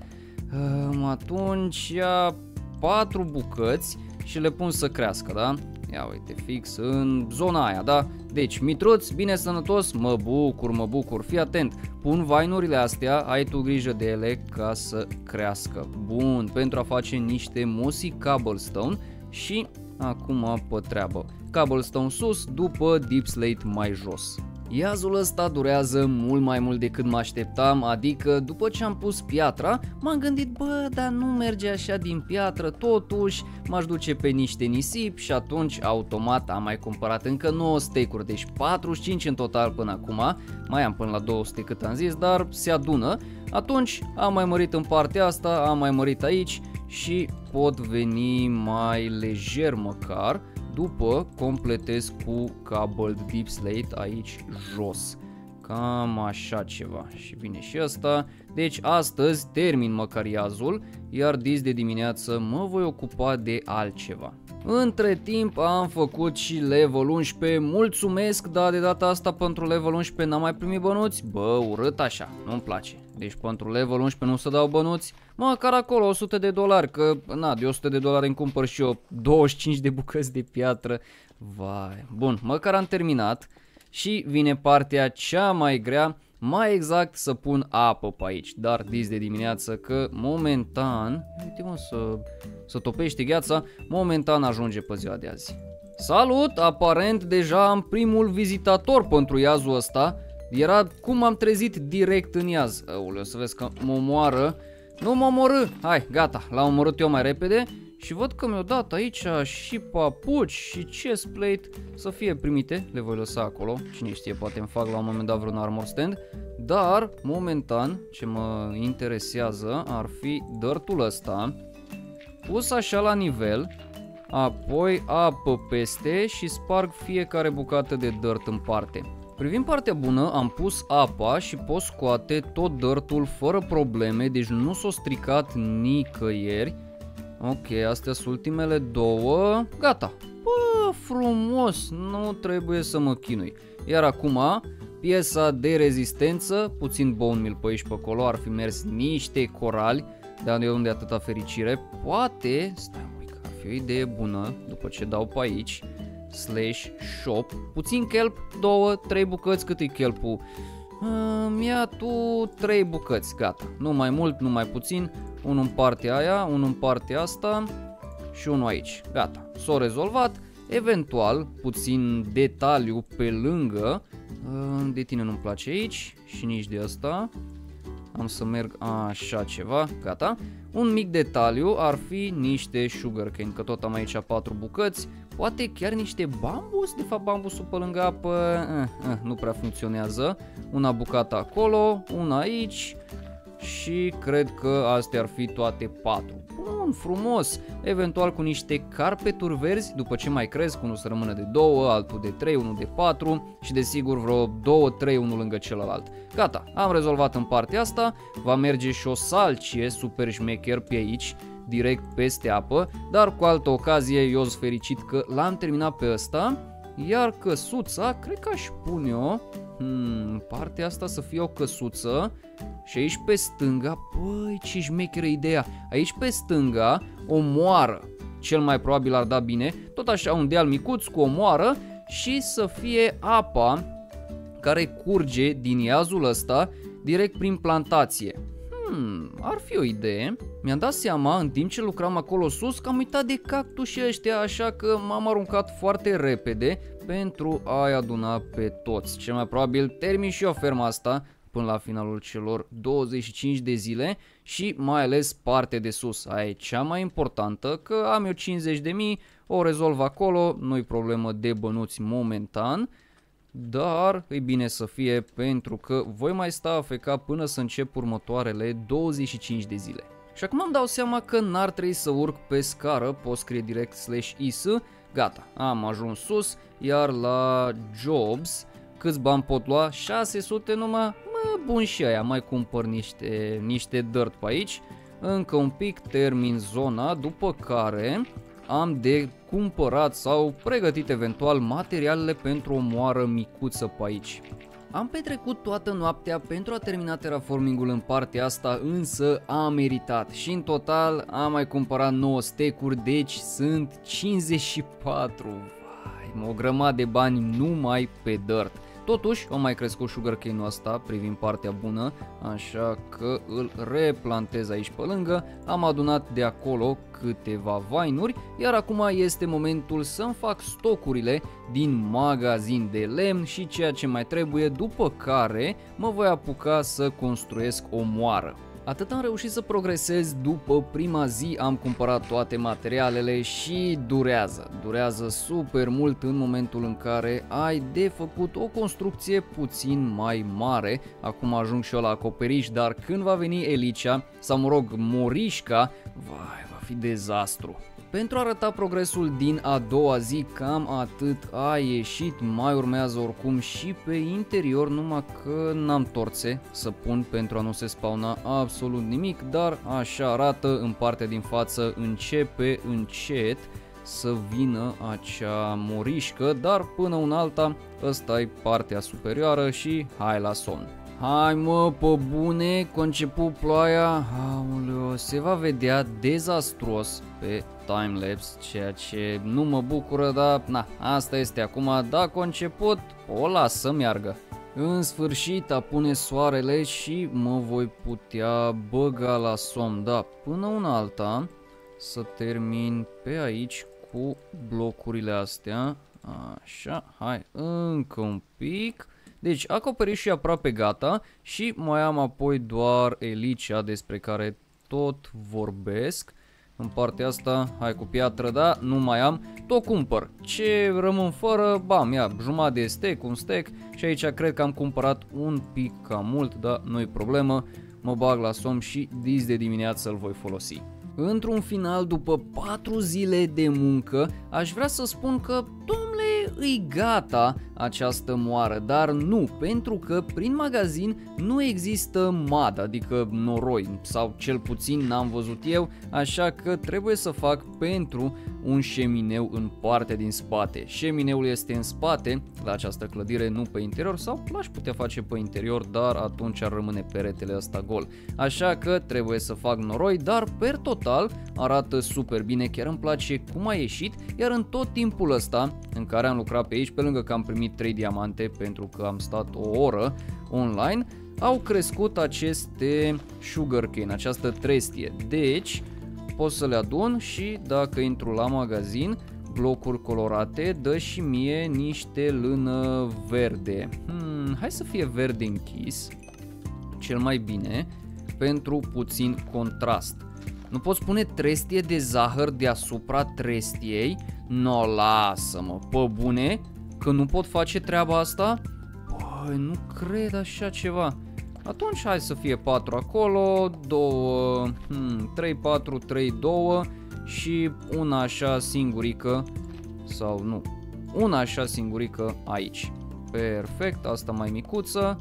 uh, atunci ia 4 bucăți și le pun să crească, da? Ia uite, fix în zona aia, da? Deci, mitruț, bine sănătos, mă bucur, mă bucur, fii atent. Pun vainurile astea, ai tu grijă de ele ca să crească. Bun, pentru a face niște mossy cobblestone și acum pe treabă. Cobblestone sus, după deep slate mai jos. Iazul ăsta durează mult mai mult decât mă așteptam, adică după ce am pus piatra, m-am gândit, bă, dar nu merge așa din piatră, totuși m-aș duce pe niște nisip și atunci automat am mai cumpărat încă 9 stecuri, deci 45 în total până acum, mai am până la 200 cât am zis, dar se adună, atunci am mai mărit în partea asta, am mai mărit aici și pot veni mai lejer măcar, după completez cu cable deep slate aici jos. Cam așa ceva. Și vine și asta. Deci astăzi termin măcariazul, iar dis de dimineață mă voi ocupa de altceva. Între timp am făcut și level 11, mulțumesc, dar de data asta pentru level 11 n-am mai primit bănuți? Bă, urât așa, nu-mi place. Deci pentru level 11 nu să dau bănuți? Măcar acolo 100 de dolari, că na, de 100 de dolari îmi cumpăr și eu 25 de bucăți de piatră. Vai, bun, măcar am terminat și vine partea cea mai grea mai exact să pun apă pe aici, dar dis de dimineață că momentan, uite mă să, să topește gheața, momentan ajunge pe ziua de azi. Salut, aparent deja am primul vizitator pentru iazul ăsta, era cum am trezit direct în iaz. Aoleu, să vezi că mă omoară. Nu mă omorâ, hai, gata, l-am omorât eu mai repede și văd că mi-au dat aici și papuci și chestplate să fie primite, le voi lăsa acolo, cine știe, poate îmi fac la un moment dat vreun armor stand, dar momentan ce mă interesează ar fi dirtul ăsta, pus așa la nivel, apoi apă peste și sparg fiecare bucată de dirt în parte. Privind partea bună, am pus apa și pot scoate tot dirtul fără probleme, deci nu s-a stricat nicăieri, Ok, astea sunt ultimele două. Gata. Bă, frumos, nu trebuie să mă chinui. Iar acum, piesa de rezistență, puțin bone meal pe aici pe acolo, ar fi mers niște corali, dar de unde atâta fericire. Poate, stai un pic, ar fi o idee bună, după ce dau pe aici, slash shop, puțin kelp, două, trei bucăți, cât e kelpul? Mi-a tu trei bucăți, gata, nu mai mult, nu mai puțin, unul în partea aia, unul în partea asta și unul aici. Gata, s-a rezolvat. Eventual, puțin detaliu pe lângă, uh, de tine nu-mi place aici și nici de asta. Am să merg așa ceva, gata. Un mic detaliu ar fi niște sugarcane, că tot am aici patru bucăți, poate chiar niște bambus, de fapt bambusul pe lângă apă eh, eh, nu prea funcționează. Una bucată acolo, una aici, și cred că astea ar fi toate patru. Bun, frumos, eventual cu niște carpeturi verzi, după ce mai cresc, unul să rămână de două, altul de trei, unul de patru și desigur vreo două, trei, unul lângă celălalt. Gata, am rezolvat în partea asta, va merge și o salcie super șmecher pe aici, direct peste apă, dar cu altă ocazie eu sunt fericit că l-am terminat pe ăsta, iar căsuța, cred că aș pune o hmm, partea asta să fie o căsuță și aici pe stânga, păi ce șmecheră ideea, aici pe stânga o moară, cel mai probabil ar da bine, tot așa un deal micuț cu o moară și să fie apa care curge din iazul ăsta direct prin plantație. Hmm, ar fi o idee. Mi-am dat seama în timp ce lucram acolo sus că am uitat de cactușii ăștia, așa că m-am aruncat foarte repede pentru a-i aduna pe toți. Cel mai probabil termin și eu ferma asta până la finalul celor 25 de zile și mai ales partea de sus. Aia e cea mai importantă, că am eu 50 de mii, o rezolv acolo, nu-i problemă de bănuți momentan, dar e bine să fie pentru că voi mai sta afecat până să încep următoarele 25 de zile. Și acum îmi dau seama că n-ar trebui să urc pe scară, pot scrie direct slash is, gata, am ajuns sus, iar la jobs, câți bani pot lua? 600 numai? Mă, bun și aia, mai cumpăr niște, niște dirt pe aici, încă un pic termin zona, după care am de cumpărat sau pregătit eventual materialele pentru o moară micuță pe aici. Am petrecut toată noaptea pentru a termina terraformingul în partea asta, însă am meritat și în total am mai cumpărat 9 stecuri, deci sunt 54. Vai, o grămadă de bani numai pe dirt. Totuși, o mai crescut sugarcane-ul ăsta privind partea bună, așa că îl replantez aici pe lângă, am adunat de acolo câteva vainuri, iar acum este momentul să-mi fac stocurile din magazin de lemn și ceea ce mai trebuie, după care mă voi apuca să construiesc o moară. Atât am reușit să progresez după prima zi, am cumpărat toate materialele și durează. Durează super mult în momentul în care ai de făcut o construcție puțin mai mare. Acum ajung și eu la acoperiș, dar când va veni Elicia, sau mă rog, Morișca, vai, va fi dezastru. Pentru a arăta progresul din a doua zi, cam atât a ieșit, mai urmează oricum și pe interior, numai că n-am torțe să pun pentru a nu se spawna absolut nimic, dar așa arată în partea din față, începe încet să vină acea morișcă, dar până un alta, ăsta e partea superioară și hai la somn. Hai mă, pe bune, conceput ploaia, aoleo, se va vedea dezastruos pe timelapse, ceea ce nu mă bucură, dar na, asta este acum, dacă a început, o las să meargă. În sfârșit apune soarele și mă voi putea băga la somn, da, până una alta să termin pe aici cu blocurile astea, așa, hai, încă un pic, deci acoperiș și aproape gata și mai am apoi doar elicea despre care tot vorbesc. În partea asta, hai cu piatră, da, nu mai am, tot cumpăr. Ce rămân fără, bam, ia, jumătate de steak, un steak și aici cred că am cumpărat un pic cam mult, dar nu-i problemă. Mă bag la somn și dis de dimineață îl voi folosi. Într-un final, după 4 zile de muncă, aș vrea să spun că, domnule, îi gata această moară, dar nu, pentru că prin magazin nu există mad, adică noroi, sau cel puțin n-am văzut eu, așa că trebuie să fac pentru un șemineu în partea din spate. Șemineul este în spate, la această clădire, nu pe interior, sau l-aș putea face pe interior, dar atunci ar rămâne peretele ăsta gol. Așa că trebuie să fac noroi, dar per total arată super bine, chiar îmi place cum a ieșit, iar în tot timpul ăsta în care am lucrat pe aici, pe lângă că am primit 3 diamante pentru că am stat o oră online, au crescut aceste sugarcane, această trestie. Deci, pot să le adun și dacă intru la magazin, blocuri colorate, dă și mie niște lână verde. Hmm, hai să fie verde închis, cel mai bine, pentru puțin contrast. Nu pot spune trestie de zahăr deasupra trestiei? No, lasă-mă, pe bune, că nu pot face treaba asta? Băi, nu cred așa ceva. Atunci hai să fie 4 acolo, 2, hmm, 3, 4, 3, 2 și una așa singurică sau nu, una așa singurică aici. Perfect, asta mai micuță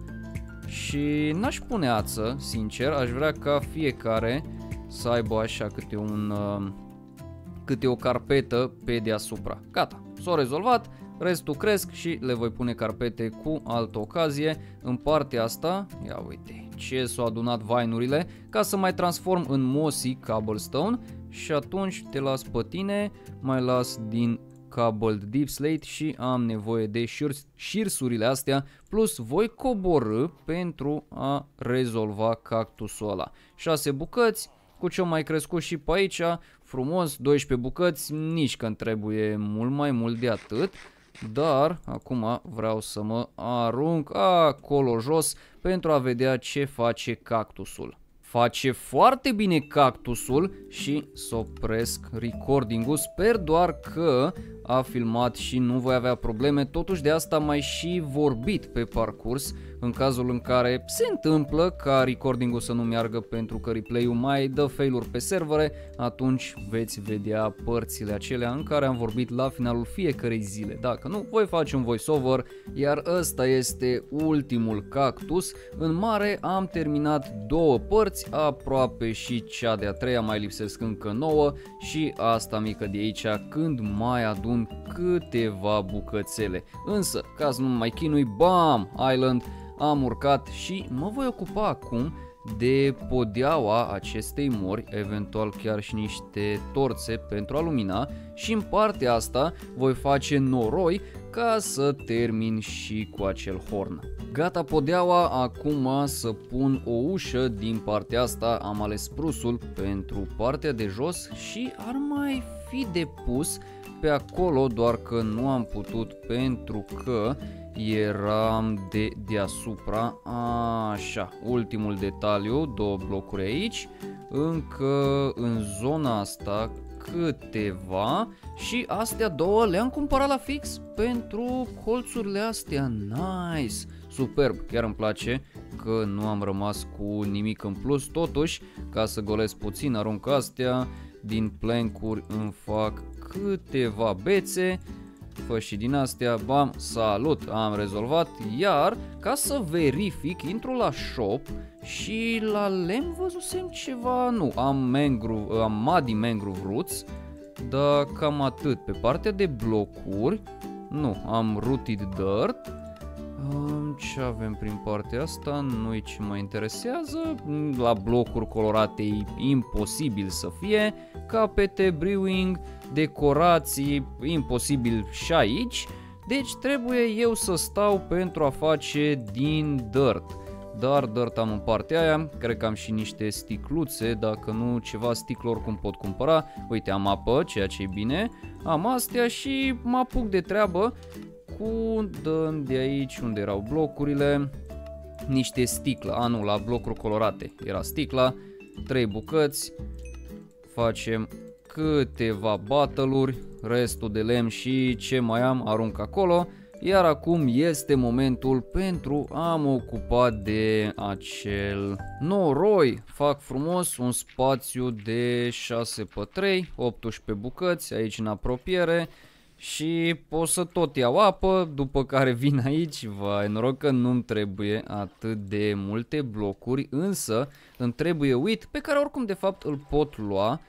și n-aș pune ață, sincer, aș vrea ca fiecare să aibă așa câte un uh, câte o carpetă pe deasupra. Gata, s-a rezolvat, restul cresc și le voi pune carpete cu altă ocazie. În partea asta, ia uite ce s-au adunat vainurile ca să mai transform în mossy cobblestone și atunci te las pe tine, mai las din cobbled deep slate și am nevoie de șirsurile astea plus voi coborâ pentru a rezolva cactusul ăla. 6 bucăți, cu ce mai crescut și pe aici, frumos, 12 bucăți, nici că trebuie mult mai mult de atât, dar acum vreau să mă arunc acolo jos pentru a vedea ce face cactusul. Face foarte bine cactusul și să opresc recording-ul. Sper doar că a filmat și nu voi avea probleme. Totuși de asta mai și vorbit pe parcurs în cazul în care se întâmplă ca recording-ul să nu meargă pentru că replay-ul mai dă fail-uri pe servere, atunci veți vedea părțile acelea în care am vorbit la finalul fiecărei zile. Dacă nu, voi face un voiceover, iar ăsta este ultimul cactus. În mare am terminat două părți, aproape și cea de-a treia, mai lipsesc încă nouă și asta mică de aici când mai adun câteva bucățele. Însă, ca să nu mai chinui, bam, Island am urcat și mă voi ocupa acum de podeaua acestei mori, eventual chiar și niște torțe pentru a lumina și în partea asta voi face noroi ca să termin și cu acel horn. Gata podeaua, acum să pun o ușă din partea asta, am ales prusul pentru partea de jos și ar mai fi de pus pe acolo, doar că nu am putut pentru că eram de deasupra, așa, ultimul detaliu, două blocuri aici, încă în zona asta câteva și astea două le-am cumpărat la fix pentru colțurile astea, nice, superb, chiar îmi place că nu am rămas cu nimic în plus, totuși, ca să golesc puțin, arunc astea, din plancuri îmi fac câteva bețe, fă și din astea, bam, salut, am rezolvat, iar ca să verific, intru la shop și la lemn văzusem ceva, nu, am mangrove, am muddy mangrove roots, dar cam atât, pe partea de blocuri, nu, am rooted dirt, ce avem prin partea asta? Nu-i ce mă interesează. La blocuri colorate e imposibil să fie. Capete, brewing, decorații, imposibil și aici. Deci trebuie eu să stau pentru a face din dirt. Dar dirt am în partea aia, cred că am și niște sticluțe, dacă nu ceva sticlă oricum pot cumpăra. Uite, am apă, ceea ce e bine. Am astea și mă apuc de treabă cu dăm de aici unde erau blocurile niște sticlă, anul la blocuri colorate era sticla, 3 bucăți, facem câteva battle restul de lemn și ce mai am arunc acolo, iar acum este momentul pentru a mă ocupa de acel noroi. Fac frumos un spațiu de 6 pe 3, 18 bucăți aici în apropiere și pot să tot iau apă, după care vin aici, vai, noroc că nu-mi trebuie atât de multe blocuri, însă îmi trebuie uit pe care oricum de fapt îl pot lua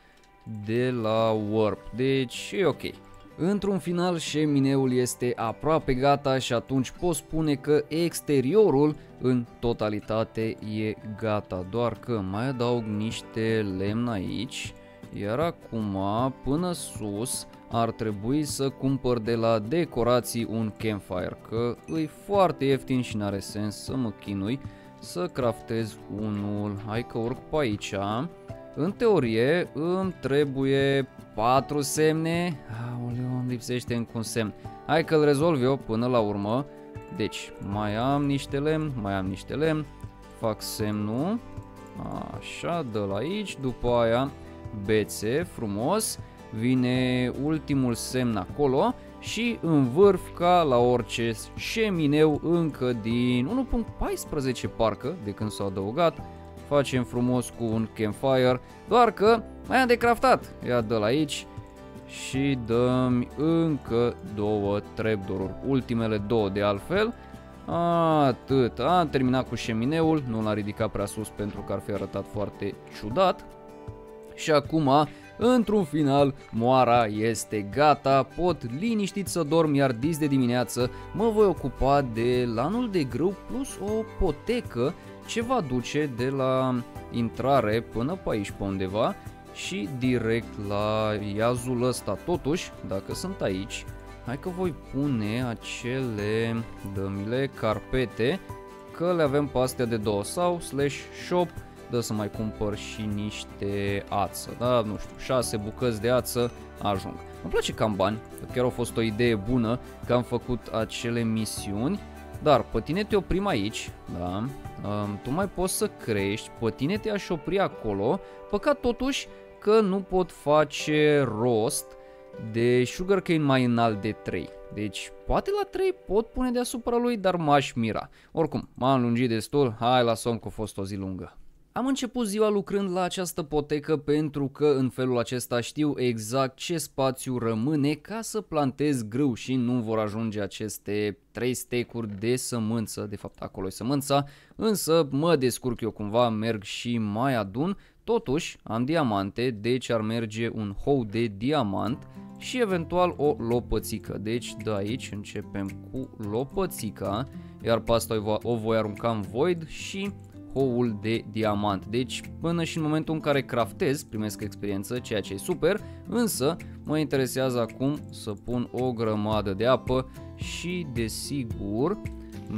de la Warp, deci e ok. Într-un final, șemineul este aproape gata și atunci pot spune că exteriorul în totalitate e gata, doar că mai adaug niște lemn aici, iar acum până sus ar trebui să cumpăr de la decorații un campfire, că îi foarte ieftin și n-are sens să mă chinui să craftez unul. Hai că urc pe aici. În teorie îmi trebuie 4 semne. Aoleu, îmi lipsește încă un semn. Hai că-l rezolv eu până la urmă. Deci, mai am niște lemn, mai am niște lemn. Fac semnul. Așa, de la aici. După aia, bețe, frumos vine ultimul semn acolo și în vârf ca la orice șemineu încă din 1.14 parcă de când s-a adăugat facem frumos cu un campfire doar că mai am de craftat. Ia de la aici și dăm încă două trapdoor-uri ultimele două de altfel. Atât, am terminat cu șemineul, nu l-am ridicat prea sus pentru că ar fi arătat foarte ciudat. Și acum Într-un final, moara este gata, pot liniștit să dorm, iar dis de dimineață mă voi ocupa de lanul de grâu plus o potecă ce va duce de la intrare până pe aici pe undeva și direct la iazul ăsta. Totuși, dacă sunt aici, hai că voi pune acele dămile, carpete, că le avem pe astea de două sau slash shop dă să mai cumpăr și niște ață, da, nu știu, 6 bucăți de ață ajung. Îmi place cam bani, chiar a fost o idee bună că am făcut acele misiuni, dar pe tine te oprim aici, da, um, tu mai poți să crești, pe tine te-aș opri acolo, păcat totuși că nu pot face rost de sugarcane mai înalt de 3. Deci, poate la 3 pot pune deasupra lui, dar m-aș mira. Oricum, m-am lungit destul, hai la somn că a fost o zi lungă. Am început ziua lucrând la această potecă pentru că în felul acesta știu exact ce spațiu rămâne ca să plantez grâu și nu vor ajunge aceste 3 stecuri de sămânță, de fapt acolo e sămânța, însă mă descurc eu cumva, merg și mai adun, totuși am diamante, deci ar merge un hou de diamant și eventual o lopățică, deci de aici începem cu lopățica, iar pe asta o voi arunca în void și houl de diamant. Deci până și în momentul în care craftez primesc experiență, ceea ce e super, însă mă interesează acum să pun o grămadă de apă și desigur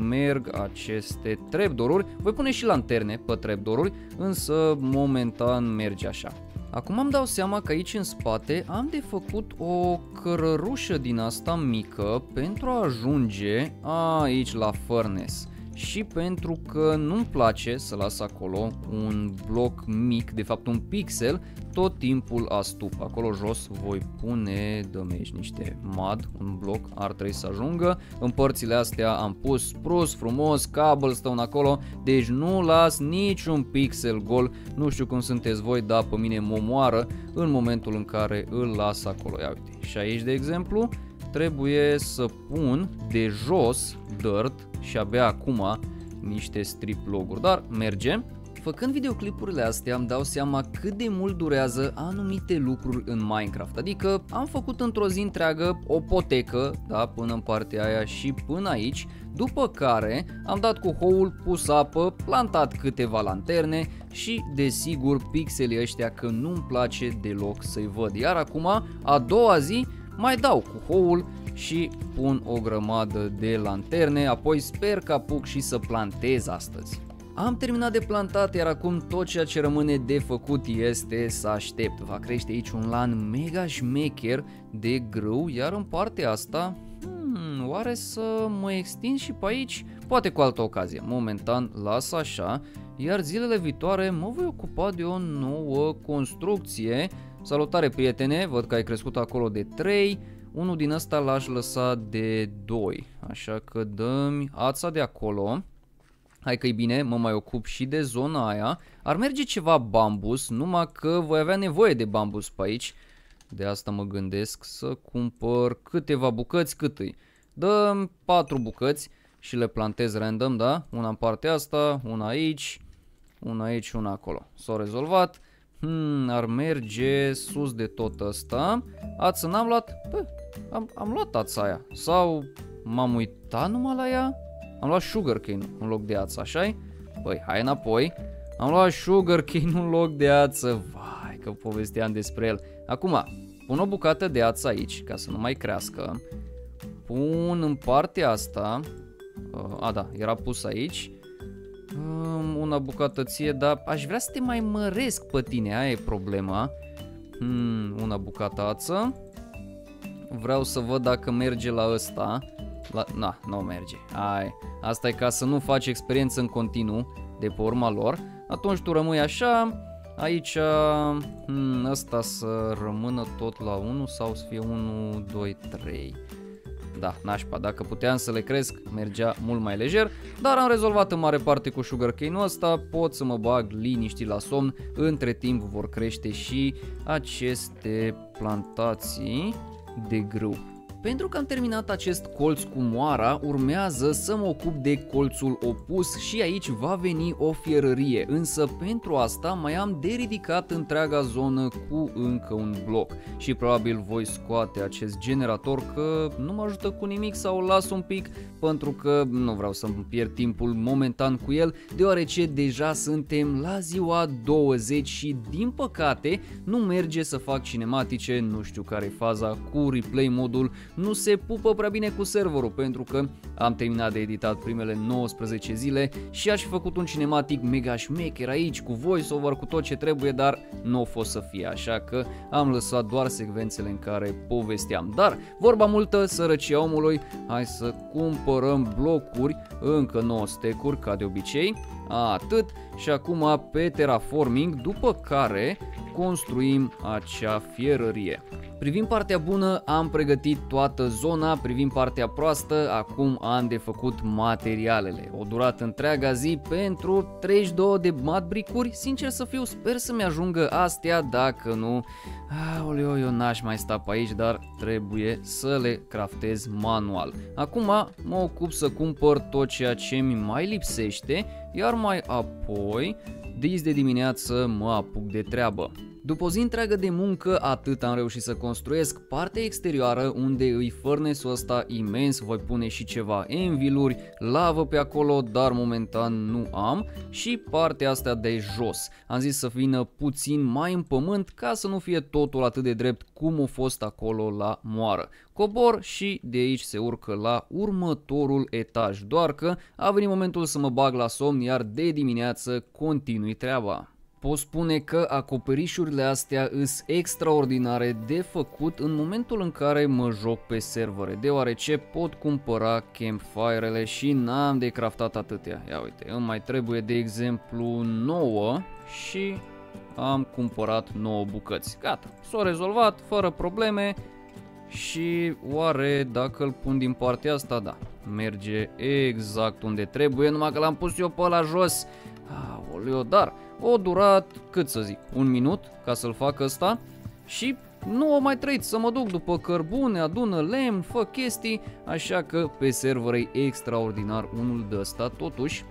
merg aceste trapdoor-uri. Voi pune și lanterne pe trapdoor însă momentan merge așa. Acum îmi dau seama că aici în spate am de făcut o cărărușă din asta mică pentru a ajunge aici la furnace și pentru că nu-mi place să las acolo un bloc mic, de fapt un pixel, tot timpul astup. Acolo jos voi pune, dăm aici niște mad, un bloc ar trebui să ajungă. În părțile astea am pus sprus, frumos, cobblestone acolo, deci nu las niciun pixel gol. Nu știu cum sunteți voi, dar pe mine mă moară în momentul în care îl las acolo. Ia uite, și aici de exemplu trebuie să pun de jos dirt și abia acum niște strip loguri, dar merge. Făcând videoclipurile astea îmi dau seama cât de mult durează anumite lucruri în Minecraft, adică am făcut într-o zi întreagă o potecă, da, până în partea aia și până aici, după care am dat cu houl, pus apă, plantat câteva lanterne și desigur pixelii ăștia că nu-mi place deloc să-i văd. Iar acum, a doua zi, mai dau cu houl și pun o grămadă de lanterne, apoi sper că apuc și să plantez astăzi. Am terminat de plantat, iar acum tot ceea ce rămâne de făcut este să aștept. Va crește aici un lan mega șmecher de grâu, iar în partea asta, hmm, oare să mă extind și pe aici? Poate cu altă ocazie. Momentan las așa, iar zilele viitoare mă voi ocupa de o nouă construcție. Salutare prietene, văd că ai crescut acolo de 3, unul din ăsta l-aș lăsa de 2, așa că dăm ața de acolo. Hai că e bine, mă mai ocup și de zona aia. Ar merge ceva bambus, numai că voi avea nevoie de bambus pe aici. De asta mă gândesc să cumpăr câteva bucăți cât îi. Dăm 4 bucăți și le plantez random, da? Una în partea asta, una aici, una aici, una acolo. S-a rezolvat. Hmm, ar merge sus de tot ăsta. Ață n-am luat? Bă, am, am luat ața aia. Sau m-am uitat numai la ea? Am luat sugarcane în loc de ață, așa -i? Păi, hai înapoi. Am luat sugarcane în loc de ață. Vai, că povesteam despre el. Acum, pun o bucată de ață aici, ca să nu mai crească. Pun în partea asta... Uh, a, da, era pus aici. Um, una bucătăție, dar aș vrea să te mai măresc pe tine, aia e problema. Hmm, una bucată ață. Vreau să văd dacă merge la ăsta. La, na, nu merge. Ai, asta e ca să nu faci experiență în continuu de pe urma lor. Atunci tu rămâi așa, aici hmm, ăsta să rămână tot la 1 sau să fie 1, 2, 3. Da, nașpa, dacă puteam să le cresc, mergea mult mai lejer, dar am rezolvat în mare parte cu sugarcane-ul ăsta, pot să mă bag liniștit la somn, între timp vor crește și aceste plantații de grâu. Pentru că am terminat acest colț cu moara, urmează să mă ocup de colțul opus și aici va veni o fierărie, însă pentru asta mai am de ridicat întreaga zonă cu încă un bloc. Și probabil voi scoate acest generator că nu mă ajută cu nimic sau o las un pic pentru că nu vreau să-mi pierd timpul momentan cu el deoarece deja suntem la ziua 20 și din păcate nu merge să fac cinematice, nu știu care e faza cu replay modul nu se pupă prea bine cu serverul pentru că am terminat de editat primele 19 zile și aș fi făcut un cinematic mega șmecher aici cu voiceover, cu tot ce trebuie, dar nu a fost să fie așa că am lăsat doar secvențele în care povesteam. Dar vorba multă, sărăcia omului, hai să cumpărăm blocuri, încă 9 stecuri ca de obicei, atât și acum pe terraforming, după care construim acea fierărie. Privind partea bună, am pregătit toată zona, privind partea proastă, acum am de făcut materialele. O durat întreaga zi pentru 32 de matbricuri, sincer să fiu, sper să-mi ajungă astea, dacă nu, aoleo, eu n-aș mai sta pe aici, dar trebuie să le craftez manual. Acum mă ocup să cumpăr tot ceea ce mi mai lipsește, iar mai apoi, de de dimineață mă apuc de treabă. După o zi întreagă de muncă, atât am reușit să construiesc partea exterioară unde îi furnesul ăsta imens, voi pune și ceva enviluri, lavă pe acolo, dar momentan nu am și partea asta de jos. Am zis să vină puțin mai în pământ ca să nu fie totul atât de drept cum a fost acolo la moară. Cobor și de aici se urcă la următorul etaj, doar că a venit momentul să mă bag la somn, iar de dimineață continui treaba. Pot spune că acoperișurile astea îs extraordinare de făcut în momentul în care mă joc pe servere, deoarece pot cumpăra campfire-ele și n-am de craftat atâtea. Ia uite, îmi mai trebuie de exemplu 9 și am cumpărat 9 bucăți. Gata, s-a rezolvat fără probleme și oare dacă îl pun din partea asta, da, merge exact unde trebuie, numai că l-am pus eu pe la jos. Aoleo, dar o durat, cât să zic, un minut ca să-l fac ăsta și nu o mai trăit să mă duc după cărbune, adună lemn, fă chestii, așa că pe server e extraordinar unul de ăsta, totuși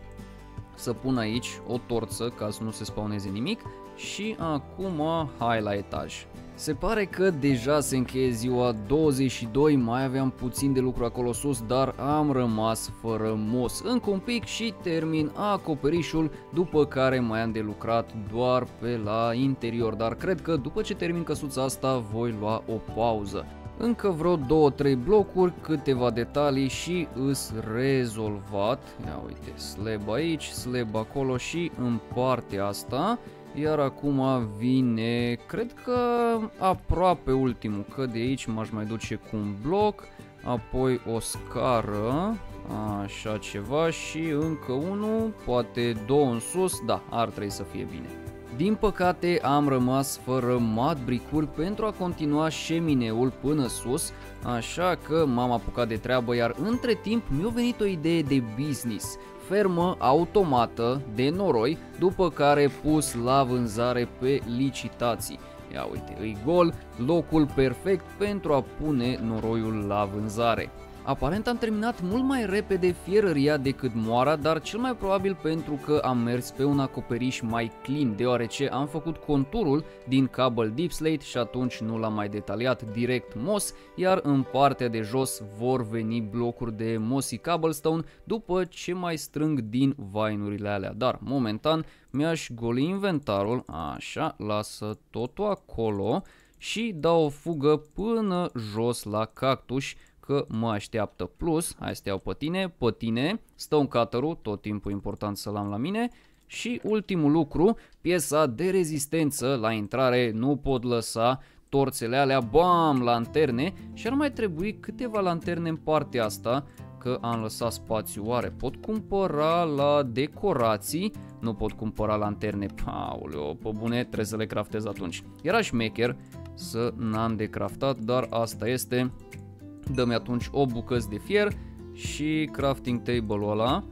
să pun aici o torță ca să nu se spawneze nimic și acum hai la etaj. Se pare că deja se încheie ziua 22, mai aveam puțin de lucru acolo sus, dar am rămas fără mos. Încă un pic și termin acoperișul, după care mai am de lucrat doar pe la interior, dar cred că după ce termin căsuța asta voi lua o pauză. Încă vreo 2-3 blocuri, câteva detalii și îs rezolvat. Ia uite, slab aici, slab acolo și în partea asta. Iar acum vine, cred că aproape ultimul, că de aici m-aș mai duce cu un bloc, apoi o scară, așa ceva și încă unul, poate două în sus, da, ar trebui să fie bine. Din păcate am rămas fără mat bricuri pentru a continua șemineul până sus, așa că m-am apucat de treabă, iar între timp mi-a venit o idee de business fermă automată de noroi, după care pus la vânzare pe licitații. Ia uite, îi gol, locul perfect pentru a pune noroiul la vânzare. Aparent am terminat mult mai repede fierăria decât moara, dar cel mai probabil pentru că am mers pe un acoperiș mai clean, deoarece am făcut conturul din Cable Deep Slate și atunci nu l-am mai detaliat direct moss, iar în partea de jos vor veni blocuri de mossy cobblestone după ce mai strâng din vainurile alea, dar momentan mi-aș goli inventarul, așa, lasă totul acolo și dau o fugă până jos la cactus că mă așteaptă plus, hai să te iau pe tine, pe tine, stone cutter tot timpul important să-l am la mine și ultimul lucru, piesa de rezistență la intrare, nu pot lăsa torțele alea, bam, lanterne și ar mai trebui câteva lanterne în partea asta, că am lăsat spațiu. Oare pot cumpăra la decorații? Nu pot cumpăra lanterne. Pauleo, pe bune, trebuie să le craftez atunci. Era șmecher să n-am de craftat, dar asta este dăm atunci 8 bucăți de fier și crafting table-ul ăla.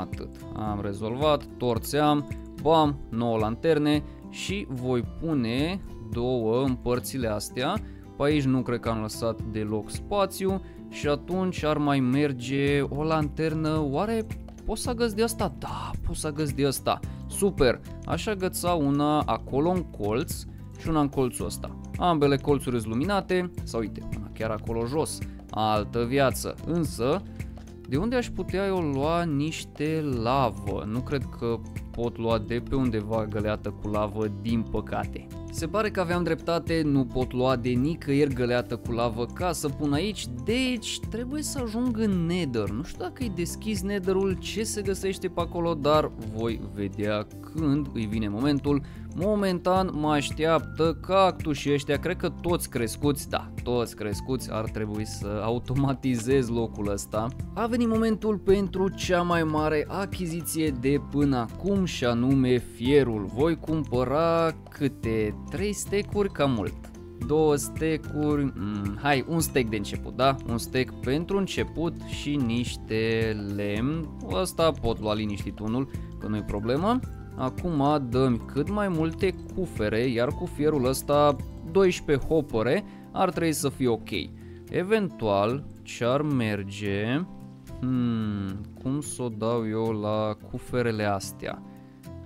Atât, am rezolvat, torțe am, bam, 9 lanterne și voi pune două în părțile astea. Pe aici nu cred că am lăsat deloc spațiu și atunci ar mai merge o lanternă, oare pot să găs de asta? Da, pot să găs de asta. Super, așa găța una acolo în colț și una în colțul ăsta. Ambele colțuri sunt luminate, sau uite, una chiar acolo jos, altă viață. Însă, de unde aș putea eu lua niște lavă? Nu cred că pot lua de pe undeva găleată cu lavă, din păcate. Se pare că aveam dreptate, nu pot lua de nicăieri găleată cu lavă ca să pun aici, deci trebuie să ajung în Nether. Nu știu dacă îi deschis Netherul, ce se găsește pe acolo, dar voi vedea când îi vine momentul. Momentan mă așteaptă cactușii ăștia, cred că toți crescuți, da, toți crescuți ar trebui să automatizez locul ăsta. A venit momentul pentru cea mai mare achiziție de până acum și anume fierul. Voi cumpăra câte 3 stecuri, cam mult. Două stecuri, mm, hai, un stec de început, da? Un stec pentru început și niște lemn. Ăsta pot lua liniștit unul, că nu-i problemă. Acum dăm cât mai multe cufere, iar cu fierul ăsta 12 hopere ar trebui să fie ok. Eventual, ce ar merge... Hmm, cum să o dau eu la cuferele astea?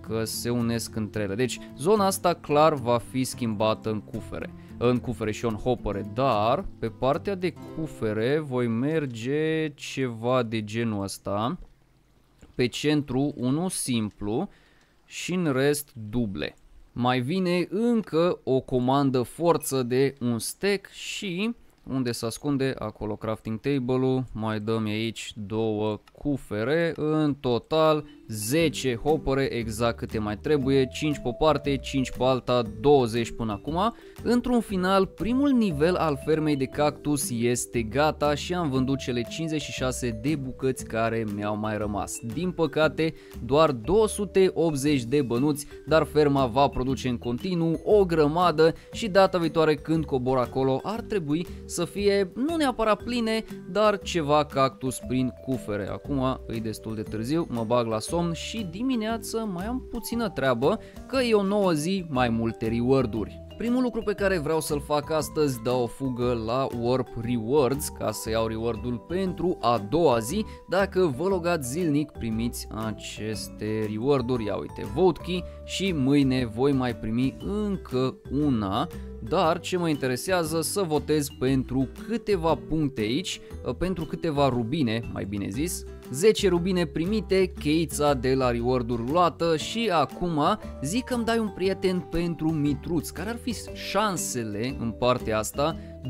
Că se unesc între ele. Deci, zona asta clar va fi schimbată în cufere. În cufere și în hopere, dar pe partea de cufere voi merge ceva de genul ăsta. Pe centru, unul simplu, și în rest duble. Mai vine încă o comandă forță de un stack și unde se ascunde acolo crafting table-ul, mai dăm aici două cufere, în total 10 hopere, exact câte mai trebuie, 5 pe parte, 5 pe alta, 20 până acum. Într-un final, primul nivel al fermei de cactus este gata și am vândut cele 56 de bucăți care mi-au mai rămas. Din păcate, doar 280 de bănuți, dar ferma va produce în continuu o grămadă și data viitoare când cobor acolo ar trebui să fie nu neapărat pline, dar ceva cactus prin cufere. Acum e destul de târziu, mă bag la somn și dimineață mai am puțină treabă că e o nouă zi, mai multe reward-uri. Primul lucru pe care vreau să-l fac astăzi, dau o fugă la Warp Rewards ca să iau reward-ul pentru a doua zi. Dacă vă logați zilnic, primiți aceste reward-uri. Ia uite, vote key și mâine voi mai primi încă una dar ce mă interesează să votez pentru câteva puncte aici, uh, pentru câteva rubine, mai bine zis, 10 rubine primite, cheița de la reward-uri luată și acum zic că îmi dai un prieten pentru Mitruț, care ar fi șansele în partea asta? 2%.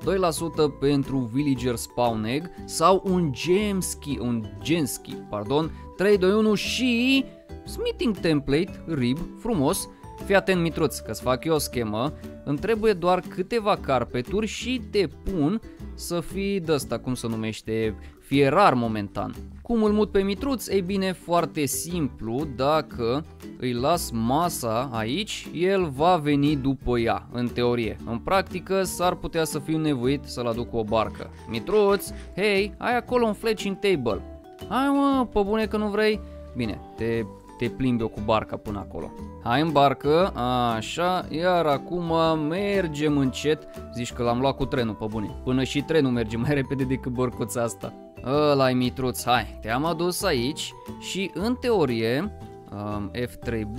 2% pentru Villager Spawn Egg sau un Gemski, un Genski, pardon, 3, 2, 1 și Smithing Template, rib, frumos, Fii atent mitruț, că-ți fac eu o schemă, îmi trebuie doar câteva carpeturi și te pun să fii de asta, cum se numește, fie rar momentan. Cum îl mut pe mitruț? Ei bine, foarte simplu, dacă îi las masa aici, el va veni după ea, în teorie. În practică, s-ar putea să fiu nevoit să-l aduc cu o barcă. Mitruț, hei, ai acolo un fletching table. Hai mă, pe bune că nu vrei? Bine, te te plimbi eu cu barca până acolo. Hai în barcă, așa, iar acum mergem încet. Zici că l-am luat cu trenul, pe bune. Până și trenul merge mai repede decât bărcuța asta. ăla e mitruț, hai, te-am adus aici și în teorie um, F3B,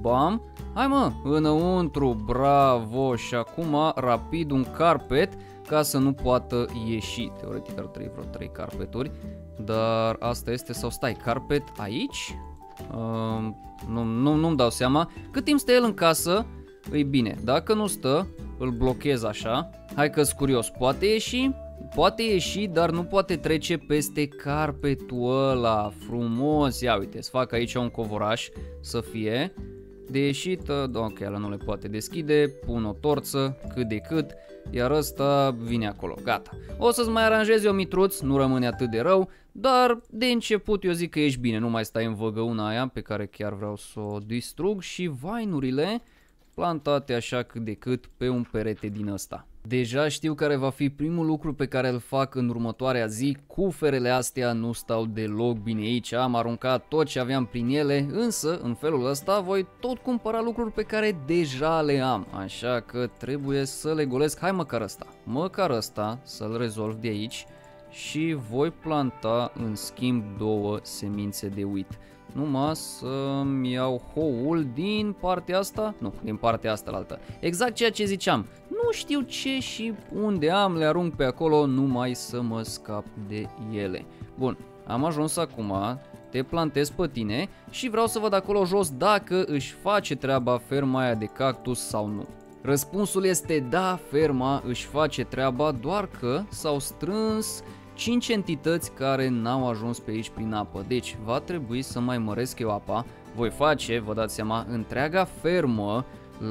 bam, hai mă, înăuntru, bravo și acum rapid un carpet ca să nu poată ieși. Teoretic ar trebui vreo 3 carpeturi, dar asta este sau stai, carpet aici? Uh, nu, nu, nu-mi dau seama. Cât timp stă el în casă, îi bine. Dacă nu stă, îl blochez așa. Hai că curios, poate ieși? Poate ieși, dar nu poate trece peste carpetul ăla frumos. Ia uite, să fac aici un covoraș să fie de ieșit, ok, ăla nu le poate deschide, pun o torță, cât de cât, iar ăsta vine acolo, gata. O să-ți mai aranjez eu mitruț, nu rămâne atât de rău, dar de început eu zic că ești bine, nu mai stai în văgăuna aia pe care chiar vreau să o distrug și vainurile plantate așa cât de cât pe un perete din ăsta. Deja știu care va fi primul lucru pe care îl fac în următoarea zi, cuferele astea nu stau deloc bine aici, am aruncat tot ce aveam prin ele, însă în felul ăsta voi tot cumpăra lucruri pe care deja le am, așa că trebuie să le golesc, hai măcar ăsta, măcar ăsta să-l rezolv de aici și voi planta în schimb două semințe de wheat numai să-mi iau houl din partea asta, nu, din partea asta la altă. Exact ceea ce ziceam, nu știu ce și unde am, le arunc pe acolo numai să mă scap de ele. Bun, am ajuns acum, te plantez pe tine și vreau să văd acolo jos dacă își face treaba ferma aia de cactus sau nu. Răspunsul este da, ferma își face treaba, doar că s-au strâns 5 entități care n-au ajuns pe aici prin apă, deci va trebui să mai măresc eu apa, voi face, vă dați seama, întreaga fermă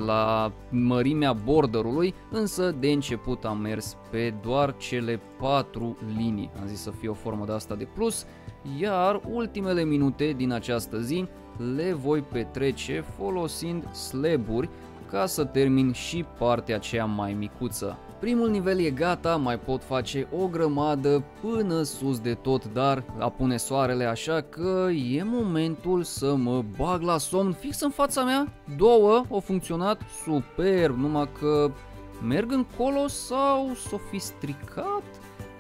la mărimea borderului, însă de început am mers pe doar cele 4 linii, am zis să fie o formă de asta de plus, iar ultimele minute din această zi le voi petrece folosind slaburi ca să termin și partea aceea mai micuță. Primul nivel e gata, mai pot face o grămadă până sus de tot, dar apune soarele așa că e momentul să mă bag la somn fix în fața mea. Două au funcționat superb, numai că merg încolo sau s-o fi stricat?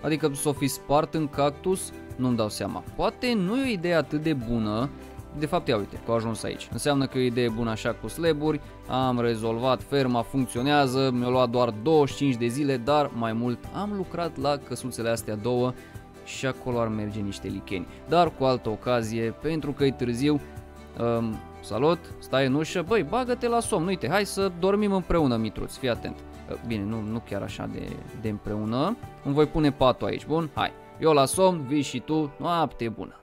Adică s-o fi spart în cactus? Nu-mi dau seama. Poate nu e o idee atât de bună de fapt, ia uite, că au ajuns aici. Înseamnă că e o idee bună așa cu slaburi, am rezolvat, ferma funcționează, mi-a luat doar 25 de zile, dar mai mult am lucrat la căsuțele astea două și acolo ar merge niște licheni. Dar cu altă ocazie, pentru că e târziu, um, salut, stai în ușă, băi, bagă-te la somn, uite, hai să dormim împreună, Mitruț, fii atent. Uh, bine, nu, nu chiar așa de, de împreună, îmi voi pune patul aici, bun? Hai, eu la somn, vii și tu, noapte bună.